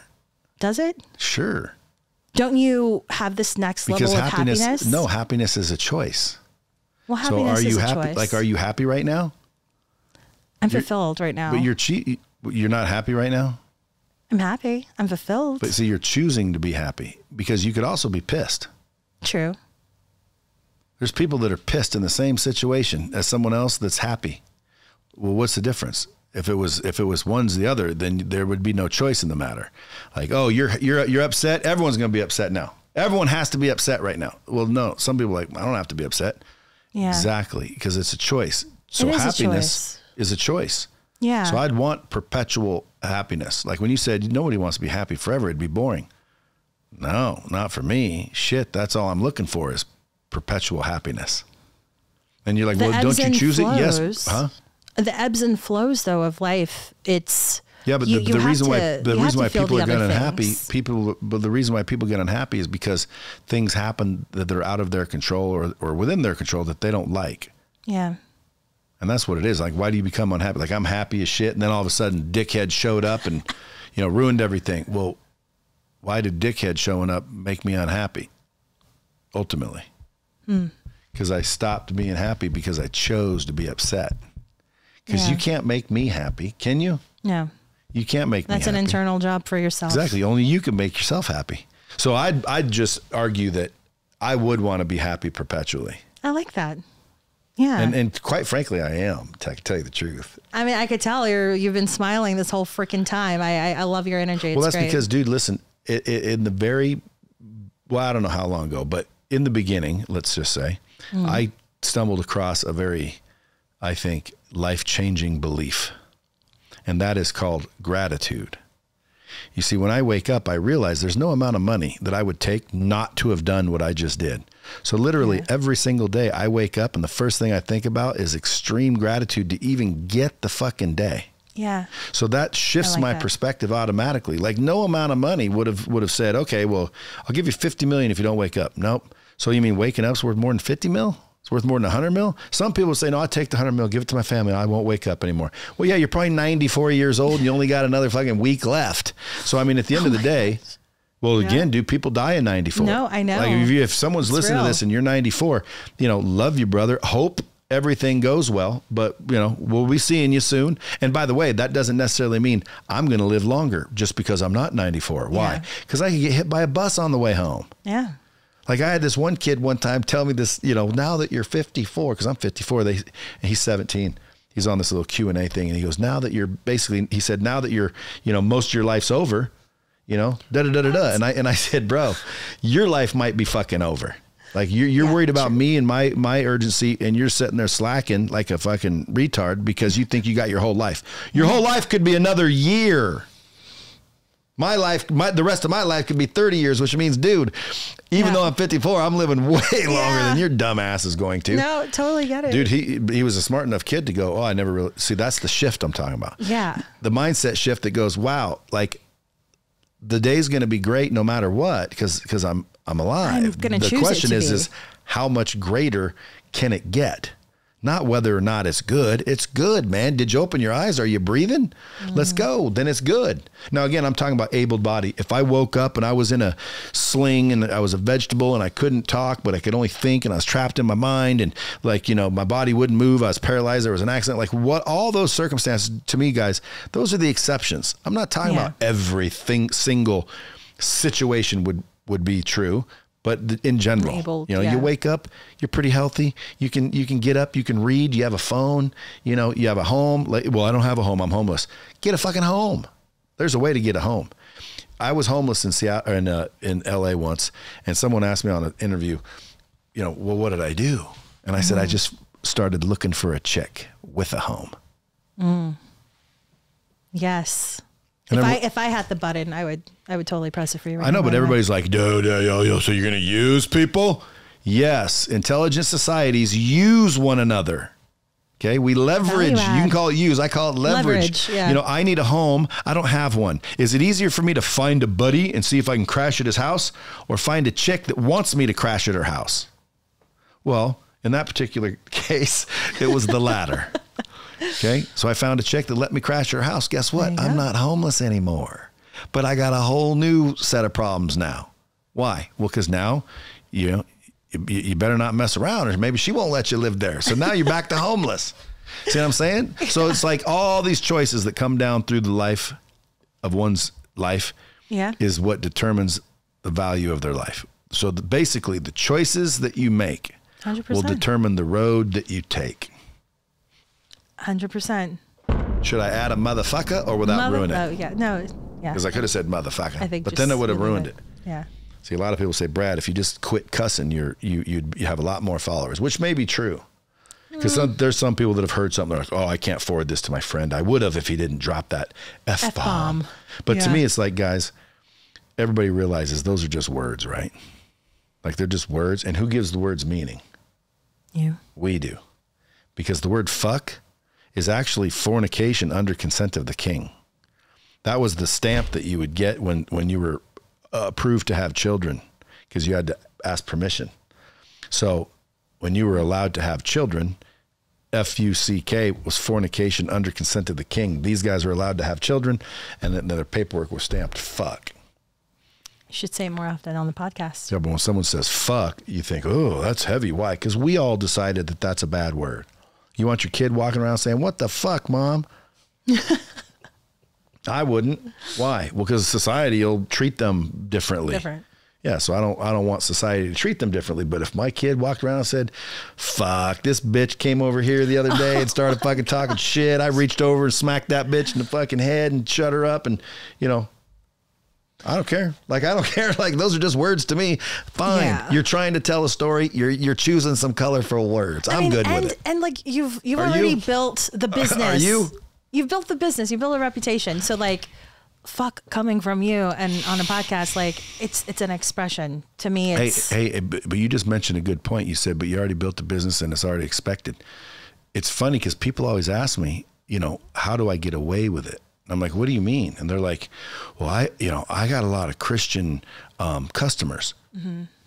Does it? Sure. Don't you have this next because level of happiness, happiness? no happiness is a choice well so are you happy choice like are you happy right now? I'm fulfilled right now. But you're che- you're not happy right now? I'm happy. I'm fulfilled. But see you're choosing to be happy because you could also be pissed. True. There's people that are pissed in the same situation as someone else that's happy. Well what's the difference? If it was if it was one's the other then there would be no choice in the matter. Like oh you're you're you're upset. Everyone's going to be upset now. Everyone has to be upset right now. Well, no, some people are like, I don't have to be upset. Yeah. Exactly, because it's a choice. So It is a happiness choice. is a choice. Yeah. So I'd want perpetual happiness. Like when you said nobody wants to be happy forever, it'd be boring. No, not for me. Shit, that's all I'm looking for is perpetual happiness. And you're like, The well, don't you choose it? flows. Yes. Huh? the ebbs and flows though of life, it's Yeah, but you- the, you the reason why to- the reason why people getting unhappy, things. people, but the reason why people get unhappy is because things happen that they're out of their control or or within their control that they don't like. Yeah. And that's what it is. Like, why do you become unhappy? Like, I'm happy as shit, and then all of a sudden, dickhead showed up and, you know, ruined everything. Well, why did dickhead showing up make me unhappy? Ultimately, Hmm. because I stopped being happy because I chose to be upset. Because Yeah. you can't make me happy, can you? No. You can't make That's an happy. internal job for yourself. Exactly. Only you can make yourself happy. So I'd I'd just argue that I would want to be happy perpetually. I like that. Yeah. And and quite frankly, I am. To tell you the truth. I mean, I could tell you're you've been smiling this whole freaking time. I, I I love your energy. It's well, that's great. because, dude, listen. It, it, in the very well, I don't know how long ago, but in the beginning, let's just say, Hmm. I stumbled across a very, I think, life changing belief, and that is called gratitude. You see, when I wake up, I realize there's no amount of money that I would take not to have done what I just did. So, literally, every single day I wake up, and the first thing I think about is extreme gratitude to even get the fucking day. yeah. So that shifts like my that. perspective automatically. Like no amount of money would have would have said, okay, well, I'll give you fifty million if you don't wake up. Nope. So you mean waking up's worth more than fifty mil? It's worth more than hundred mil. Some people say, no, I take the hundred mil, give it to my family. I won't wake up anymore. Well, yeah, you're probably ninety four years old and you only got another fucking week left. So I mean, at the end of the oh day. Well, again, do people die in 94? No, I know. Like if, you, if someone's It's listening real. to this and you're 94, you know, love you, brother. Hope everything goes well, but you know, we'll be seeing you soon. And by the way, that doesn't necessarily mean I'm going to live longer just because I'm not 94. Why? Yeah. Because I could get hit by a bus on the way home. Yeah. Like I had this one kid one time tell me this, you know, now that you're 54, because I'm 54, they, and he's 17. He's on this little Q and A thing, and he goes, "Now that you're basically," he said, "Now that you're, you know, most of your life's over, you know, da da da da da." And I and I said, "Bro, your life might be fucking over. Like you're you're worried about me and my my urgency, and you're sitting there slacking like a fucking retard because you think you got your whole life. Your whole life could be another year." My life, my, the rest of my life could be 30 years, which means, dude, even Yeah. though I'm 54, I'm living way longer Yeah. than your dumb ass is going to. No, totally get it. Dude, he he was a smart enough kid to go, oh, I never really see. That's the shift I'm talking about. Yeah. the mindset shift that goes, wow, like the day's going to be great no matter what, because because I'm I'm alive. I'm the question is be. is how much greater can it get? Not whether or not it's good. It's good, man. Did you open your eyes? Are you breathing? Let's go. Mm. Then it's good. Now, again, I'm talking about able body. If I woke up and I was in a sling and I was a vegetable and I couldn't talk, but I could only think and I was trapped in my mind and like, you know, my body wouldn't move. I was paralyzed. There was an accident. Like what, all those circumstances to me, guys, those are the exceptions. I'm not talking Yeah. about everything single situation would, would be true. But in general, Able- you know, yeah. you wake up, you're pretty healthy. You can you can get up, you can read. You have a phone. You know, you have a home. Well, I don't have a home. I'm homeless. Get a fucking home. There's a way to get a home. I was homeless in Seattle in uh, in L.A. once, and someone asked me on an interview, you know, well, what did I do? And I said, Mm-hmm. I just started looking for a chick with a home. Yes. And if I if I had the button, I would I would totally press it for you. Right I know, but everybody's like, dude, yo, yo, yo, so you're going to use people? Yes. Intelligent societies use one another. Okay. We leverage. You can call it use. I call it leverage. Leverage, yeah. You know, I need a home. I don't have one. Is it easier for me to find a buddy and see if I can crash at his house or find a chick that wants me to crash at her house? Well, in that particular case, it was the latter. Okay. So I found a chick that let me crash her house. Guess what? I'm not homeless anymore. But I got a whole new set of problems now. Why? Well, because now, you know, you, you better not mess around or maybe she won't let you live there. So now you're back to homeless. See what I'm saying? So it's like all these choices that come down through the life of one's life Yeah. is what determines the value of their life. So the, basically, the choices that you make will 100%. determine the road that you take. Hundred percent. Should I add a motherfucker or without ruining it? Oh yeah. No. Yeah. Because I could have said motherfucker, I think. but then it would have ruined it. Yeah. See, a lot of people say, Brad, if you just quit cussing, you're you you'd you have a lot more followers, which may be true. Because there's some people that have heard something they're like, oh, I can't forward this to my friend. I would have if he didn't drop that f bomb. But to me, it's like, guys, everybody realizes those are just words, right? Like they're just words, and who gives the words meaning? You. We do. Because the word fuck is actually fornication under consent of the king. That was the stamp that you would get when, when you were uh, approved to have children because you had to ask permission. So when you were allowed to have children, F U C K was fornication under consent of the king. These guys were allowed to have children, and then their paperwork was stamped fuck. You should say it more often on the podcast. Yeah, but when someone says fuck, you think, oh, that's heavy. Why? Because we all decided that that's a bad word. You want your kid walking around saying, what the fuck, mom? I wouldn't. Why? Well, because society will treat them differently. Different. Yeah, so I don't I don't want society to treat them differently. But if my kid walked around and said, "Fuck, this bitch came over here the other day and started fucking talking shit," I reached over and smacked that bitch in the fucking head and shut her up, and you know, I don't care. Like I don't care. Like those are just words to me. Fine, Yeah. you're trying to tell a story. You're you're choosing some colorful words. I'm mean, good and, with it. And like you've you've Are already you? built the business. Are you? You've built the business. You've built a reputation. So like, fuck coming from you and on a podcast, like it's it's an expression to me. Hey, It's hey, eh, but but you just mentioned a good point. You said, but you already built a business and it's already expected. It's funny because people always ask me, you know, how do I get away with it? I'm like, what do you mean? And they're like, well, I, you know, I got a lot of Christian um, customers.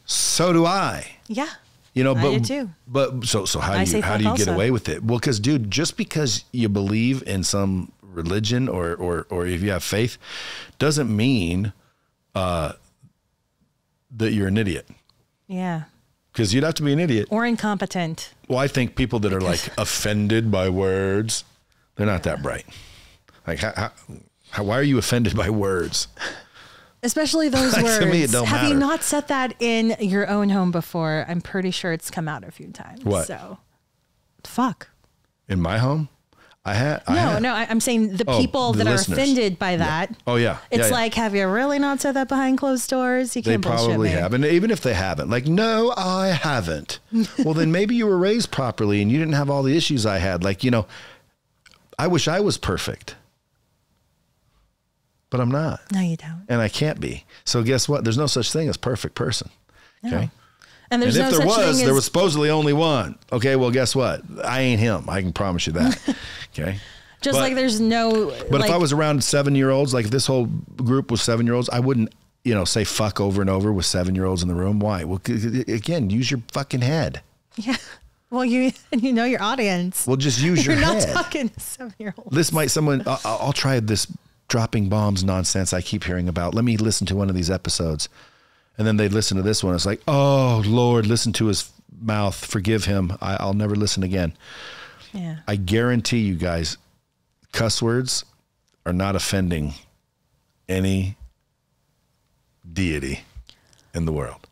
So do I. yeah. You know, I but do too. but so so how I do you how do you get also. away with it? Well, because dude, just because you believe in some religion or or or if you have faith, doesn't mean uh, that you're an idiot. Yeah. Because you'd have to be an idiot. Or incompetent. Well, I think people that are like offended by words, they're not that bright. Like, how, how, how, why are you offended by words? Especially those To words. me, it don't Have you not said that in your own home before? I'm pretty sure it's come out a few times. What? So, fuck. In my home, I had. No, had- no, I, I'm saying the Oh, people the that listeners. are offended by that. Oh yeah. It's Yeah, yeah. like, have you really not said that behind closed doors? You They can't bullshit probably have. And even if they haven't, like, no, I haven't. well, then maybe you were raised properly and you didn't have all the issues I had. Like, you know, I wish I was perfect, but I'm not. No, you don't. And I can't be. So guess what? There's no such thing as perfect person. Okay. And there's and if no there was, there as was supposedly only one. Okay, well, guess what? I ain't him. I can promise you that. Okay. just but- like there's no. But like, if I was around seven year olds, like if this whole group was seven year olds, I wouldn't, you know, say fuck over and over with seven year olds in the room. Why? Well, again, use your fucking head. yeah. Well, you you know your audience. Well, just use You're your not talking to seven year olds. This might someone. I'll, I'll try this dropping bombs nonsense I keep hearing about. Let me listen to one of these episodes, and then they listen to this one. It's like, oh Lord, listen to his mouth. Forgive him. I, I'll never listen again. Yeah. I guarantee you guys, cuss words are not offending any deity in the world.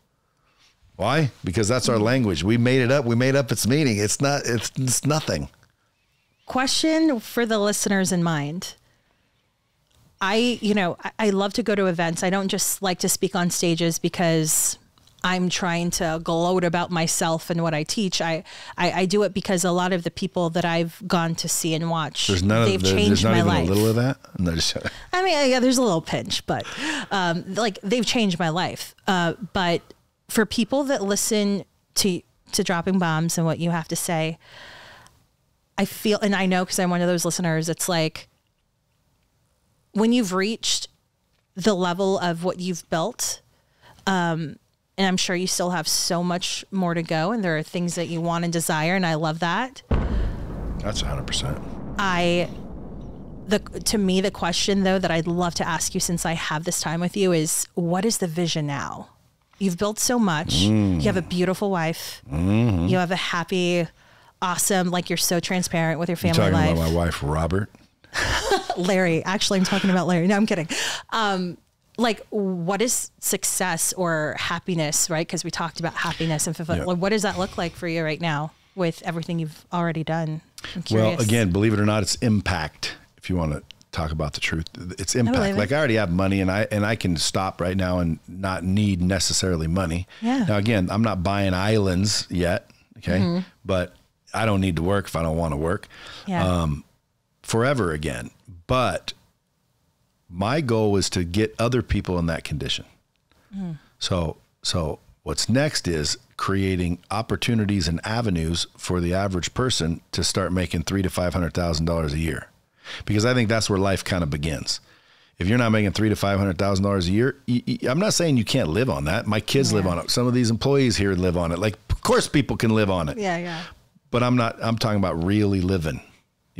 Why? Because that's our language. We made it up. We made up its meaning. It's not. It's, it's nothing. question for the listeners in mind. I, you know, I, I love to go to events. I don't just like to speak on stages because I'm trying to gloat about myself and what I teach. I, I, I do it because a lot of the people that I've gone to see and watch, There's none they've of. There, changed there's not my even life. a little of that. No, just, I mean, yeah, there's a little pinch, but um, like they've changed my life. Uh, but for people that listen to to dropping bombs and what you have to say, I feel, and I know because I'm one of those listeners. It's like when you've reached the level of what you've built, um, and I'm sure you still have so much more to go, and there are things that you want and desire, and I love that. that's 100. percent I the to me the question though that I'd love to ask you since I have this time with you is what is the vision now? You've built so much. You have a beautiful wife. You have a happy, awesome, like you're so transparent with your You family talking life. about my wife, Robert? Larry, actually I'm talking about Larry. No, I'm kidding. Um like what is success or happiness, right? Because we talked about happiness and fulfillment. What does that look like for you right now with everything you've already done? I'm Well, again, believe it or not, it's impact. If you want to talk about the truth. It's impact. it. Like I already have money and I and I can stop right now and not need necessarily money. Yeah. Now again, I'm not buying islands yet. Okay. Mm-hmm. But I don't need to work if I don't want to work Yeah. um, forever again. But my goal was to get other people in that condition. Hmm. So so what's next is creating opportunities and avenues for the average person to start making three to five hundred thousand dollars a year, because I think that's where life kind of begins. If you're not making three to five hundred thousand dollars a year, I'm not saying you can't live on that. My kids live on it. Some of these employees here live on it. Like, of course, people can live on it yeah, yeah. but I'm not I'm talking about really living,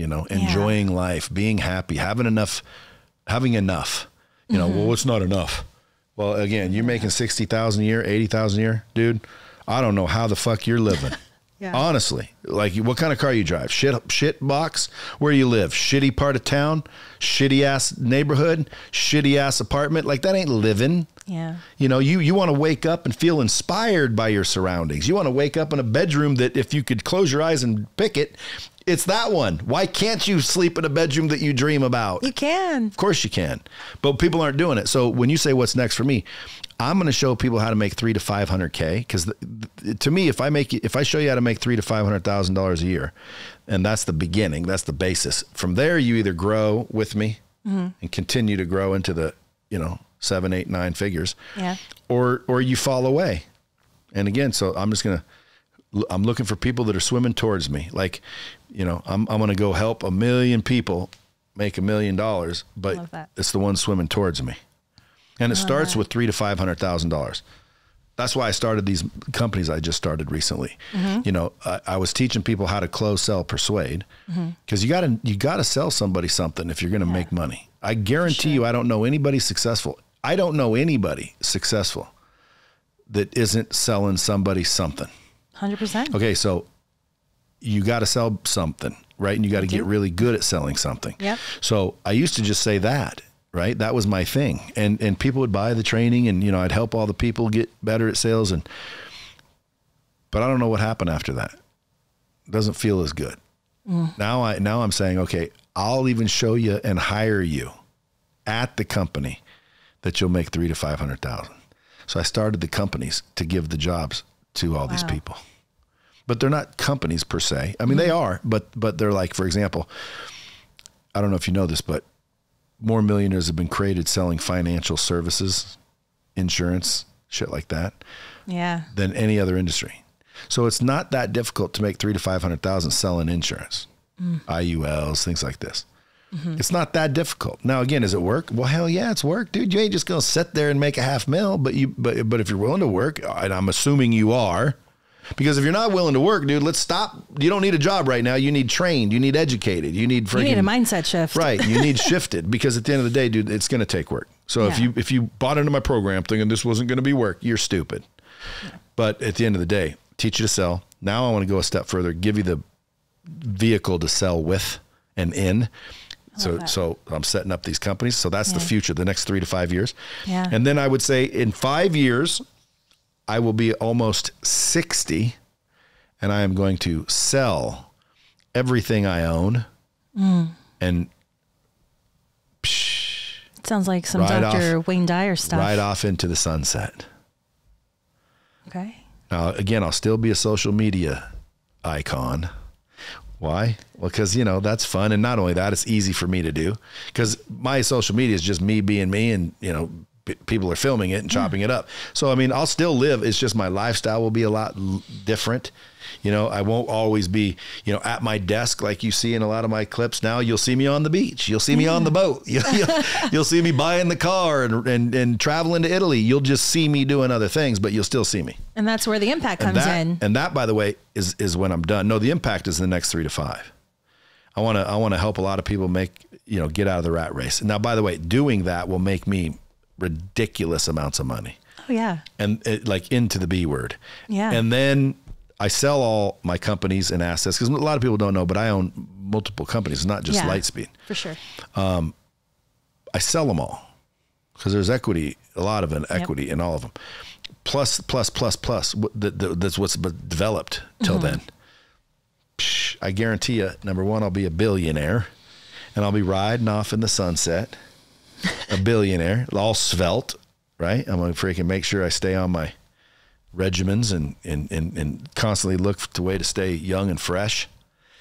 you know, enjoying life, being happy, having enough having enough. You know, well mm-hmm. it's not enough. Well, again, you're making 60,000 a year, 80,000 a year, dude. I don't know how the fuck you're living. Yeah. Honestly, like what kind of car you drive? Shit shit box? Where you live? Shitty part of town? Shitty ass neighborhood? Shitty ass apartment? Like that ain't living. Yeah. You know, you you want to wake up and feel inspired by your surroundings. You want to wake up in a bedroom that if you could close your eyes and pick it, it's that one. Why can't you sleep in a bedroom that you dream about? You can. Of course you can, but people aren't doing it. So when you say what's next for me, I'm going to show people how to make three to five hundred k. Because to me, if I make if I show you how to make three to five hundred thousand dollars a year, and that's the beginning, that's the basis. From there, you either grow with me mm-hmm. and continue to grow into the you know seven, eight, nine figures, Yeah. or or you fall away. And again, so I'm just gonna I'm looking for people that are swimming towards me. Like, you know, I'm I'm gonna go help a million people make a million dollars, but it's the one swimming towards me. And it starts that. with three to five hundred thousand dollars. That's why I started these companies I just started recently. Mm-hmm. You know, I, I was teaching people how to close, sell, persuade, Mm-hmm. because you got to you got to sell somebody something if you're going to make money. I guarantee you, I don't know anybody successful. I don't know anybody successful that isn't selling somebody something. 100%. Okay, so you got to sell something, right? And you got to get really good at selling something. Yep. So I used to just say that, right? That was my thing, and and people would buy the training, and you know I'd help all the people get better at sales, and but I don't know what happened after that. It doesn't feel as good. Now I now I'm saying, okay, I'll even show you and hire you at the company that you'll make three to five hundred thousand. So I started the companies to give the jobs to all these people. But they're not companies per se. I mean they mm-hmm. are, but but they're like, for example, I don't know if you know this, but more millionaires have been created selling financial services, insurance, shit like that, Yeah. than any other industry. So it's not that difficult to make three to five hundred thousand selling insurance, mm. IULs, things like this. Mm-hmm. It's not that difficult. Now, again, is it work? Well, hell yeah, it's work, dude. You ain't just gonna sit there and make a half mil, but you, but but if you're willing to work, and I'm assuming you are, because if you're not willing to work, dude, let's stop. You don't need a job right now. You need trained. You need educated. You need You need a mindset shift. Right. You need shifted because at the end of the day, dude, it's going to take work. So if you if you bought into my program thinking this wasn't going to be work, you're stupid. But at the end of the day, teach you to sell. Now I want to go a step further, give you the vehicle to sell with and in. So that. so I'm setting up these companies. So that's the future, the next 3 to 5 years. Yeah. And then I would say in 5 years I will be almost 60 and I am going to sell everything I own. Mm. And Sounds like some Dr. Wayne Dyer stuff. Right off into the sunset. Okay. Now, again, I'll still be a social media icon. Why? Well, because, you know, that's fun. And not only that, it's easy for me to do because my social media is just me being me and, you know, people are filming it and chopping it up. So, I mean, I'll still live. It's just my lifestyle will be a lot l- different. You know, I won't always be, you know, at my desk like you see in a lot of my clips now. You'll see me on the beach. You'll see me on the boat. You'll, you'll, you'll see me buying the car and, and, and traveling to Italy. You'll just see me doing other things, but you'll still see me. And that's where the impact And comes that, in. and that, by the way, is is when I'm done. No, the impact is the next three to five. I want to I want to help a lot of people make you know get out of the rat race. Now, by the way, doing that will make me ridiculous amounts of money oh, yeah. and it, like into the B word. Yeah. And then I sell all my companies and assets because a lot of people don't know, but I own multiple companies, not just yeah. Lightspeed. For sure. Um, I sell them all because there's equity, a lot of an equity in all of them. Plus, plus, plus, plus. what- th- th- That's what's developed till then. Psh, I guarantee you, number one, I'll be a billionaire, and I'll be riding off in the sunset, a billionaire, all svelte, right? I'm gonna freaking make sure I stay on my regimens and and and, and constantly look for the way to stay young and fresh.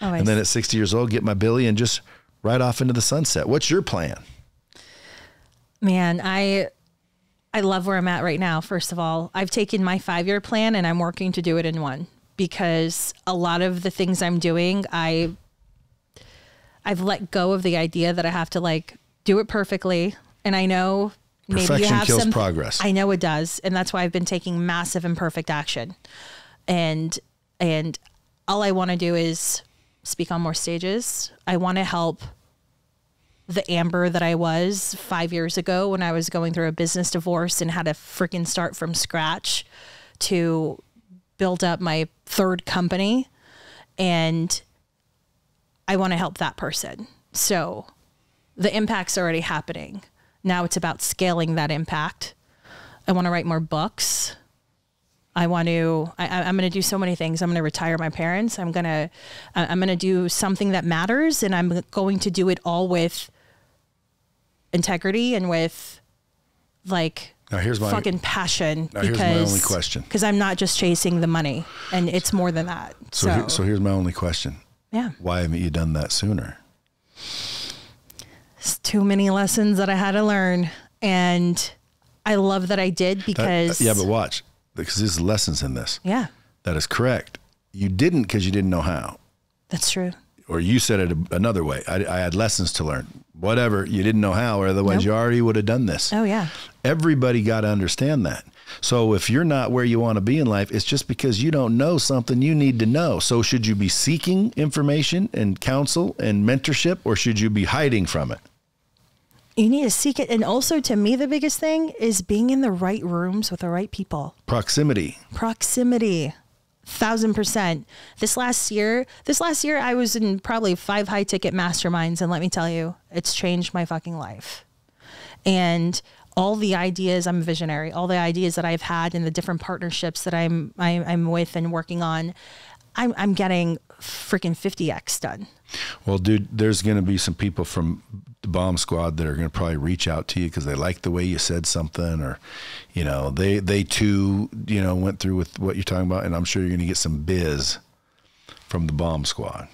Oh, Always. And then at 60 years old, get my billy and just ride off into the sunset. What's your plan? Man, I I love where I'm at right now. First of all, I've taken my 5-year plan and I'm working to do it in one because a lot of the things I'm doing, I I've let go of the idea that I have to like do it perfectly. And I know maybe you Perfection have kills some progress. I know it does, and that's why I've been taking massive imperfect action. And and all I want to do is speak on more stages. I want to help the Amber that I was five years ago when I was going through a business divorce and had to freaking start from scratch to build up my third company. And I want to help that person. So the impact's already happening. Now it's about scaling that impact. I want to write more books. I want to. I, I'm going to do so many things. I'm going to retire my parents. I'm going to. I'm going to do something that matters, and I'm going to do it all with integrity and with like Now here's my fucking passion. Now here's because, my only question. Because I'm not just chasing the money, and it's more than that. so So, here, so here's my only question. yeah, Why haven't you done that sooner? It's too many lessons that I had to learn, and I love that I did because Uh, yeah, but watch because there's lessons in this. yeah, That is correct. You didn't because you didn't know how. that's true. or you said it another way. I, I had lessons to learn. Whatever, you didn't know how, or otherwise Nope. you already would have done this. Oh yeah, Everybody got to understand that. So if you're not where you want to be in life, it's just because you don't know something you need to know. So should you be seeking information and counsel and mentorship, or should you be hiding from it? You need to seek it, and also to me, the biggest thing is being in the right rooms with the right people. Proximity. proximity. Thousand percent. This last year this last year i was in probably five high ticket masterminds and let me tell you it's changed my fucking life. And all the ideas i'm a visionary all the ideas that i've had and the different partnerships that i'm i'm, I'm with and working on I'm, I'm getting freaking 50x done. Well, dude, there's going to be some people from the bomb squad that are going to probably reach out to you because they like the way you said something, or you know, they they too, you know, went through with what you're talking about, and I'm sure you're going to get some biz from the bomb squad,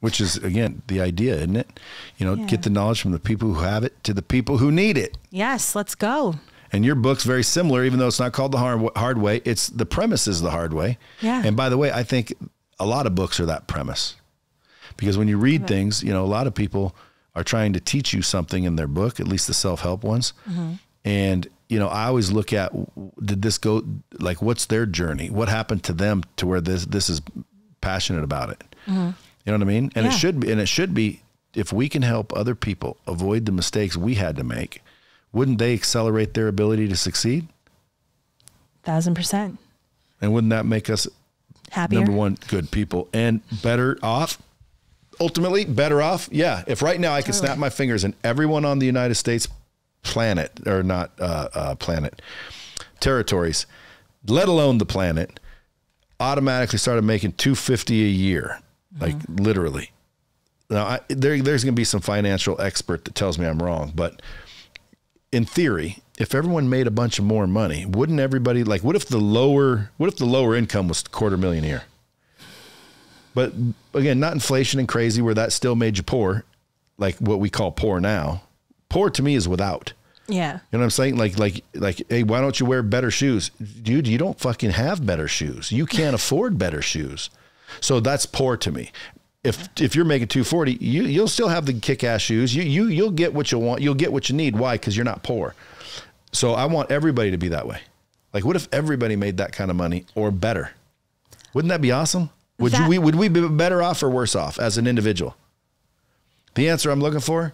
which is again the idea, isn't it? You know, Yeah. get the knowledge from the people who have it to the people who need it. yes let's go And your book's very similar, even though it's not called the hard, hard way. It's the premise is the hard way. Yeah. And by the way, I think a lot of books are that premise, because when you read things, you know, a lot of people are trying to teach you something in their book, at least the self help ones. Mm-hmm. And you know, I always look at did this go like what's their journey? What happened to them to where this this is passionate about it? Mm-hmm. You know what I mean? And it should be, and it should be if we can help other people avoid the mistakes we had to make, wouldn't they accelerate their ability to succeed? thousand percent And wouldn't that make us happier number one good people and better off? Ultimately, better off. Yeah. If right now I could snap my fingers and everyone on the United States planet or not uh, uh, planet territories, let alone the planet, automatically started making two fifty a year, like literally. Now, I, there, there's going to be some financial expert that tells me I'm wrong, but in theory, if everyone made a bunch of more money, wouldn't everybody like? What if the lower, what if the lower income was quarter million a year? But again, not inflation and crazy where that still made you poor, like what we call poor now. Poor to me is without. yeah You know what I'm saying? Like, like, like, hey, why don't you wear better shoes, dude? You don't fucking have better shoes. You can't afford better shoes, so that's poor to me. If if you're making 240, you you'll still have the kick ass shoes. You you you'll get what you want. You'll get what you need. Why? Because you're not poor. So I want everybody to be that way. Like, what if everybody made that kind of money or better? Wouldn't that be awesome? Would you we would we be better off or worse off as an individual? The answer I'm looking for,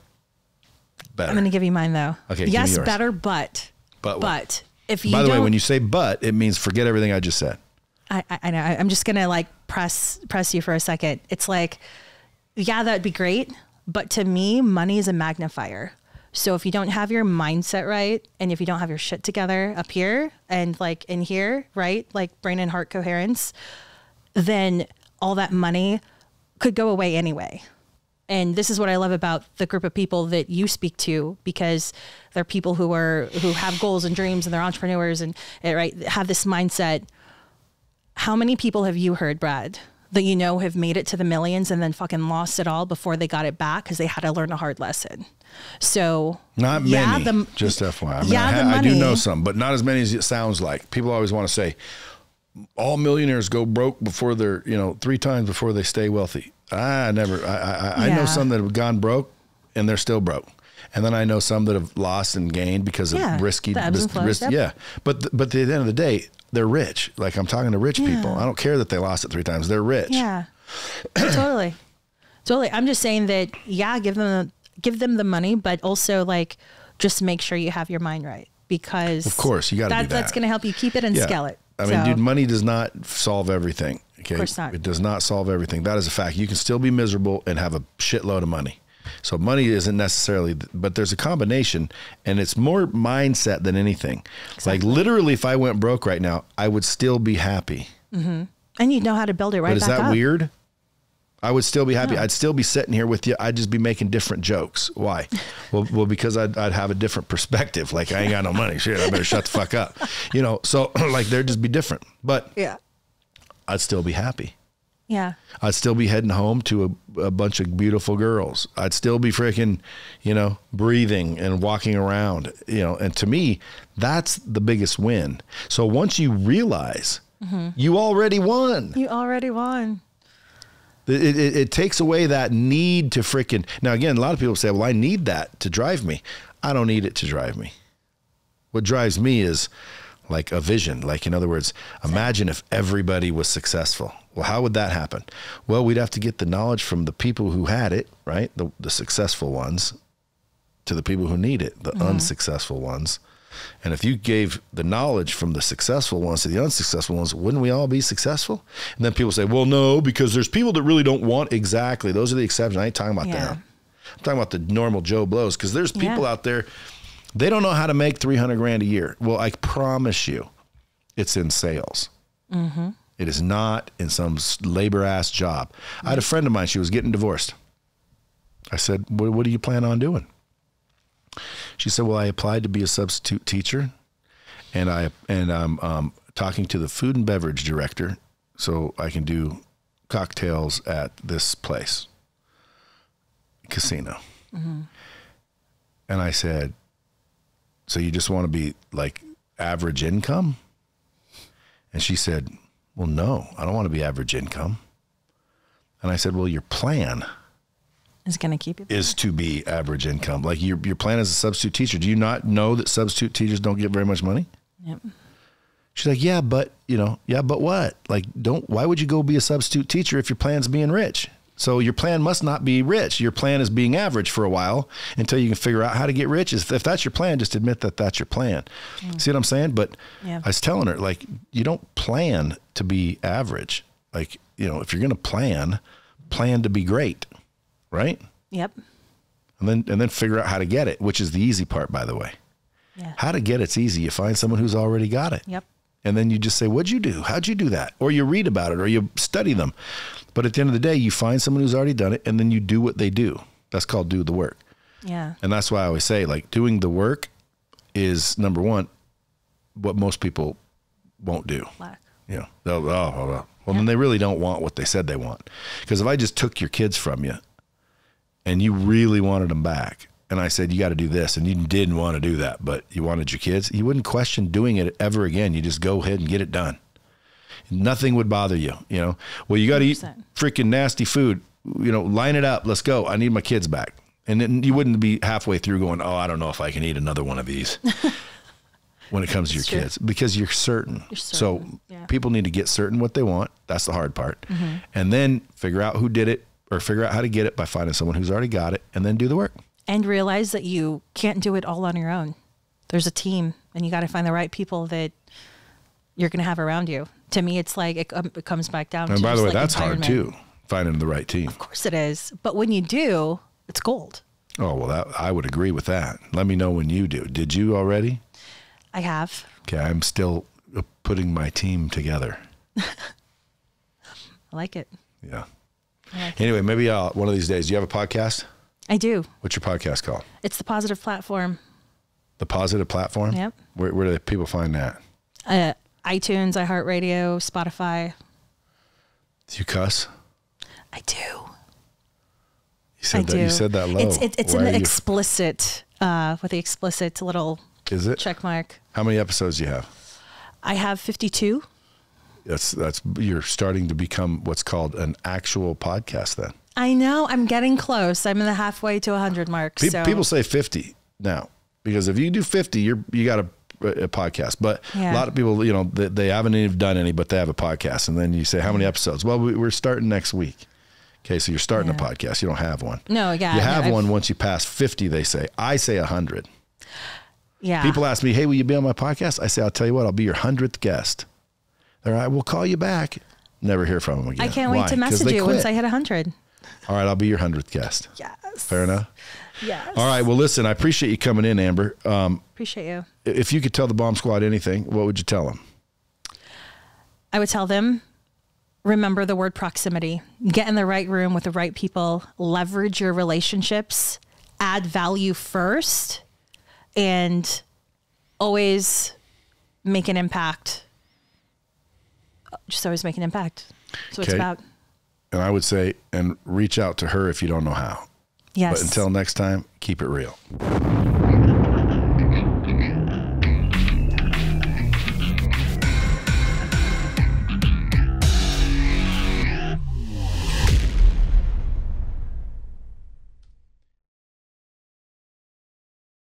better. i'm gonna give you mine though Okay, yes better but But but if you By the way, when you say but, it means forget everything I just said. I, I- I know. I- I'm just gonna like press press you for a second. It's like, yeah, that'd be great, but to me, money is a magnifier. So if you don't have your mindset right, and if you don't have your shit together up here and like in here, right, like brain and heart coherence, then all that money could go away anyway. And this is what I love about the group of people that you speak to because they're people who are who have goals and dreams and they're entrepreneurs and eh, right have this mindset. How many people have you heard, Brad, that you know have made it to the millions and then fucking lost it all before they got it back because they had to learn a hard lesson? So Not yeah, many. the- just FYI. I, mean, yeah, I, ha- I do know some, but not as many as it sounds like. People always want to say all millionaires go broke before they're, you know, three times before they stay wealthy. I never. I I, I know some that have gone broke and they're still broke. And then I know some that have lost and gained because of Yeah, risky, the ebbs and ris- flows, ris- yep. yeah. But but at the end of the day, they're rich. Like I'm talking to rich people. I don't care that they lost it three times. They're rich. Yeah, totally, totally. I'm just saying that. Yeah, give them give them the money, but also like just make sure you have your mind right because Of course, you gotta do That's going to help you keep it and scale it. I mean, So, dude, money does not solve everything. Okay. Of course not. It does not solve everything. That is a fact. You can still be miserable and have a shitload of money. So money isn't necessarily, but there's a combination, and it's more mindset than anything. Like literally, if I went broke right now, I would still be happy. Mm-hmm. and you'd know how to build it right But is that up. weird? I would still be happy. No. I'd still be sitting here with you. I'd just be making different jokes. Why? well, well, because I'd, I'd have a different perspective. Like I ain't got no money. Shit, I better shut the fuck up. You know. So like there'd just be different. But Yeah, I'd still be happy. yeah, I'd still be heading home to a, a bunch of beautiful girls. I'd still be freaking, you know, breathing and walking around, you know, and to me, that's the biggest win. So once you realize mm-hmm. you already won, you already won. It, it, it takes away that need to freaking. Now, again, a lot of people say, well, I need that to drive me. I don't need it to drive me. What drives me is like a vision. Like, in other words, imagine if everybody was successful. Well, how would that happen? Well, we'd have to get the knowledge from the people who had it, right? The, the successful ones, to the people who need it, the mm-hmm. unsuccessful ones. And if you gave the knowledge from the successful ones to the unsuccessful ones, wouldn't we all be successful? And then people say, well, no, because there's people that really don't want exactly. Those are the exceptions. I ain't talking about Yeah. them. I'm talking about the normal Joe Blows because there's people Yeah. out there, they don't know how to make 300 grand a year. Well, I promise you, it's in sales. Mm-hmm. It is not in some labor ass job. I had a friend of mine, she was getting divorced. I said, what, what do you plan on doing? She said, "Well, I applied to be a substitute teacher, and I and I'm um, talking to the food and beverage director, so I can do cocktails at this place, casino." And I said, "So you just want to be like average income?" And she said, "Well, no, I don't want to be average income." And I said, "Well, your plan." Is going to keep you. is to be average income. Like your your plan as a substitute teacher. Do you not know that substitute teachers don't get very much money? Yep. She's like, yeah, but you know, yeah, but what? Like, don't. Why would you go be a substitute teacher if your plan's being rich? So your plan must not be rich. Your plan is being average for a while until you can figure out how to get rich. If if that's your plan, just admit that that's your plan. Mm. See what I'm saying? But Yeah. I was telling her like, you don't plan to be average. Like, you know, if you're going to plan, plan to be great, right? Yep. and then and then figure out how to get it, which is the easy part, by the way. Yeah. How to get it's easy. You find someone who's already got it, Yep. and then you just say, "What'd you do? How'd you do that?" Or you read about it, or you study them. But at the end of the day, you find someone who's already done it, and then you do what they do. That's called do the work, Yeah. and that's why I always say, like, doing the work is number one. What most people won't do. Black. You know, they'll, oh, oh, oh. well, then they really don't want what they said they want. Because if I just took your kids from you and you really wanted them back, and I said, you got to do this, and you didn't want to do that, but you wanted your kids, you wouldn't question doing it ever again. You just go ahead and get it done. Nothing would bother you, you know. Well, you got to eat freaking nasty food. You know, line it up. Let's go. I need my kids back. And then you wouldn't be halfway through going, oh, I don't know if I can eat another one of these when it comes to your true. kids because you're certain. You're So yeah. People need to get certain what they want. That's the hard part. Mm-hmm. And then figure out who did it or figure out how to get it by finding someone who's already got it and then do the work. And realize that you can't do it all on your own. There's a team, and you got to find the right people that you're going to have around you. To me, it's like it, um, it comes back down. And by the way, like that's hard too, finding the right team. Of course, it is. But when you do, it's gold. Oh, well, that, I would agree with that. Let me know when you do. Did you already? I have. Okay, I'm still uh, putting my team together. I like it. Yeah. Anyway, maybe uh, one of these days. Do you have a podcast? I do. What's your podcast called? It's the positive platform. The Positive Platform. Yep. Where, where do people find that? Uh, iTunes, iHeartRadio, Spotify. Do you cuss? I do. You I said that. do. You said that low. It's it, it's in the explicit uh, with the explicit little Is it? check mark. How many episodes do you have? I have 52. That's that's you're starting to become what's called an actual podcast. Then I know. I'm getting close. I'm in the halfway to 100 mark. Pe- so people say fifty now because if you do fifty, you're you got a, a podcast. But Yeah. a lot of people, you know, they, they haven't even done any, but they have a podcast. And then you say, how many episodes? Well, we, we're starting next week. Okay, so you're starting a podcast. You don't have one. No, yeah. You no, have I've- one once you pass 50, they say. I say 100. Yeah. People ask me, hey, will you be on my podcast? I say, I'll tell you what, I'll be your 100th guest. They're like, we'll call you back. Never hear from them again. I can't Why? wait to message you once. I hit 100. All right, I'll be your 100th guest. Yes. Fair enough. Yes. All right, well, listen, I appreciate you coming in, Amber. Um, Appreciate you. if you could tell the bomb squad anything, what would you tell them? I would tell them remember the word proximity. Get in the right room with the right people, leverage your relationships, add value first, and always make an impact. Just always make an impact. That's what Okay. it's about. And I would say, and reach out to her if you don't know how. Yes. But until next time, keep it real.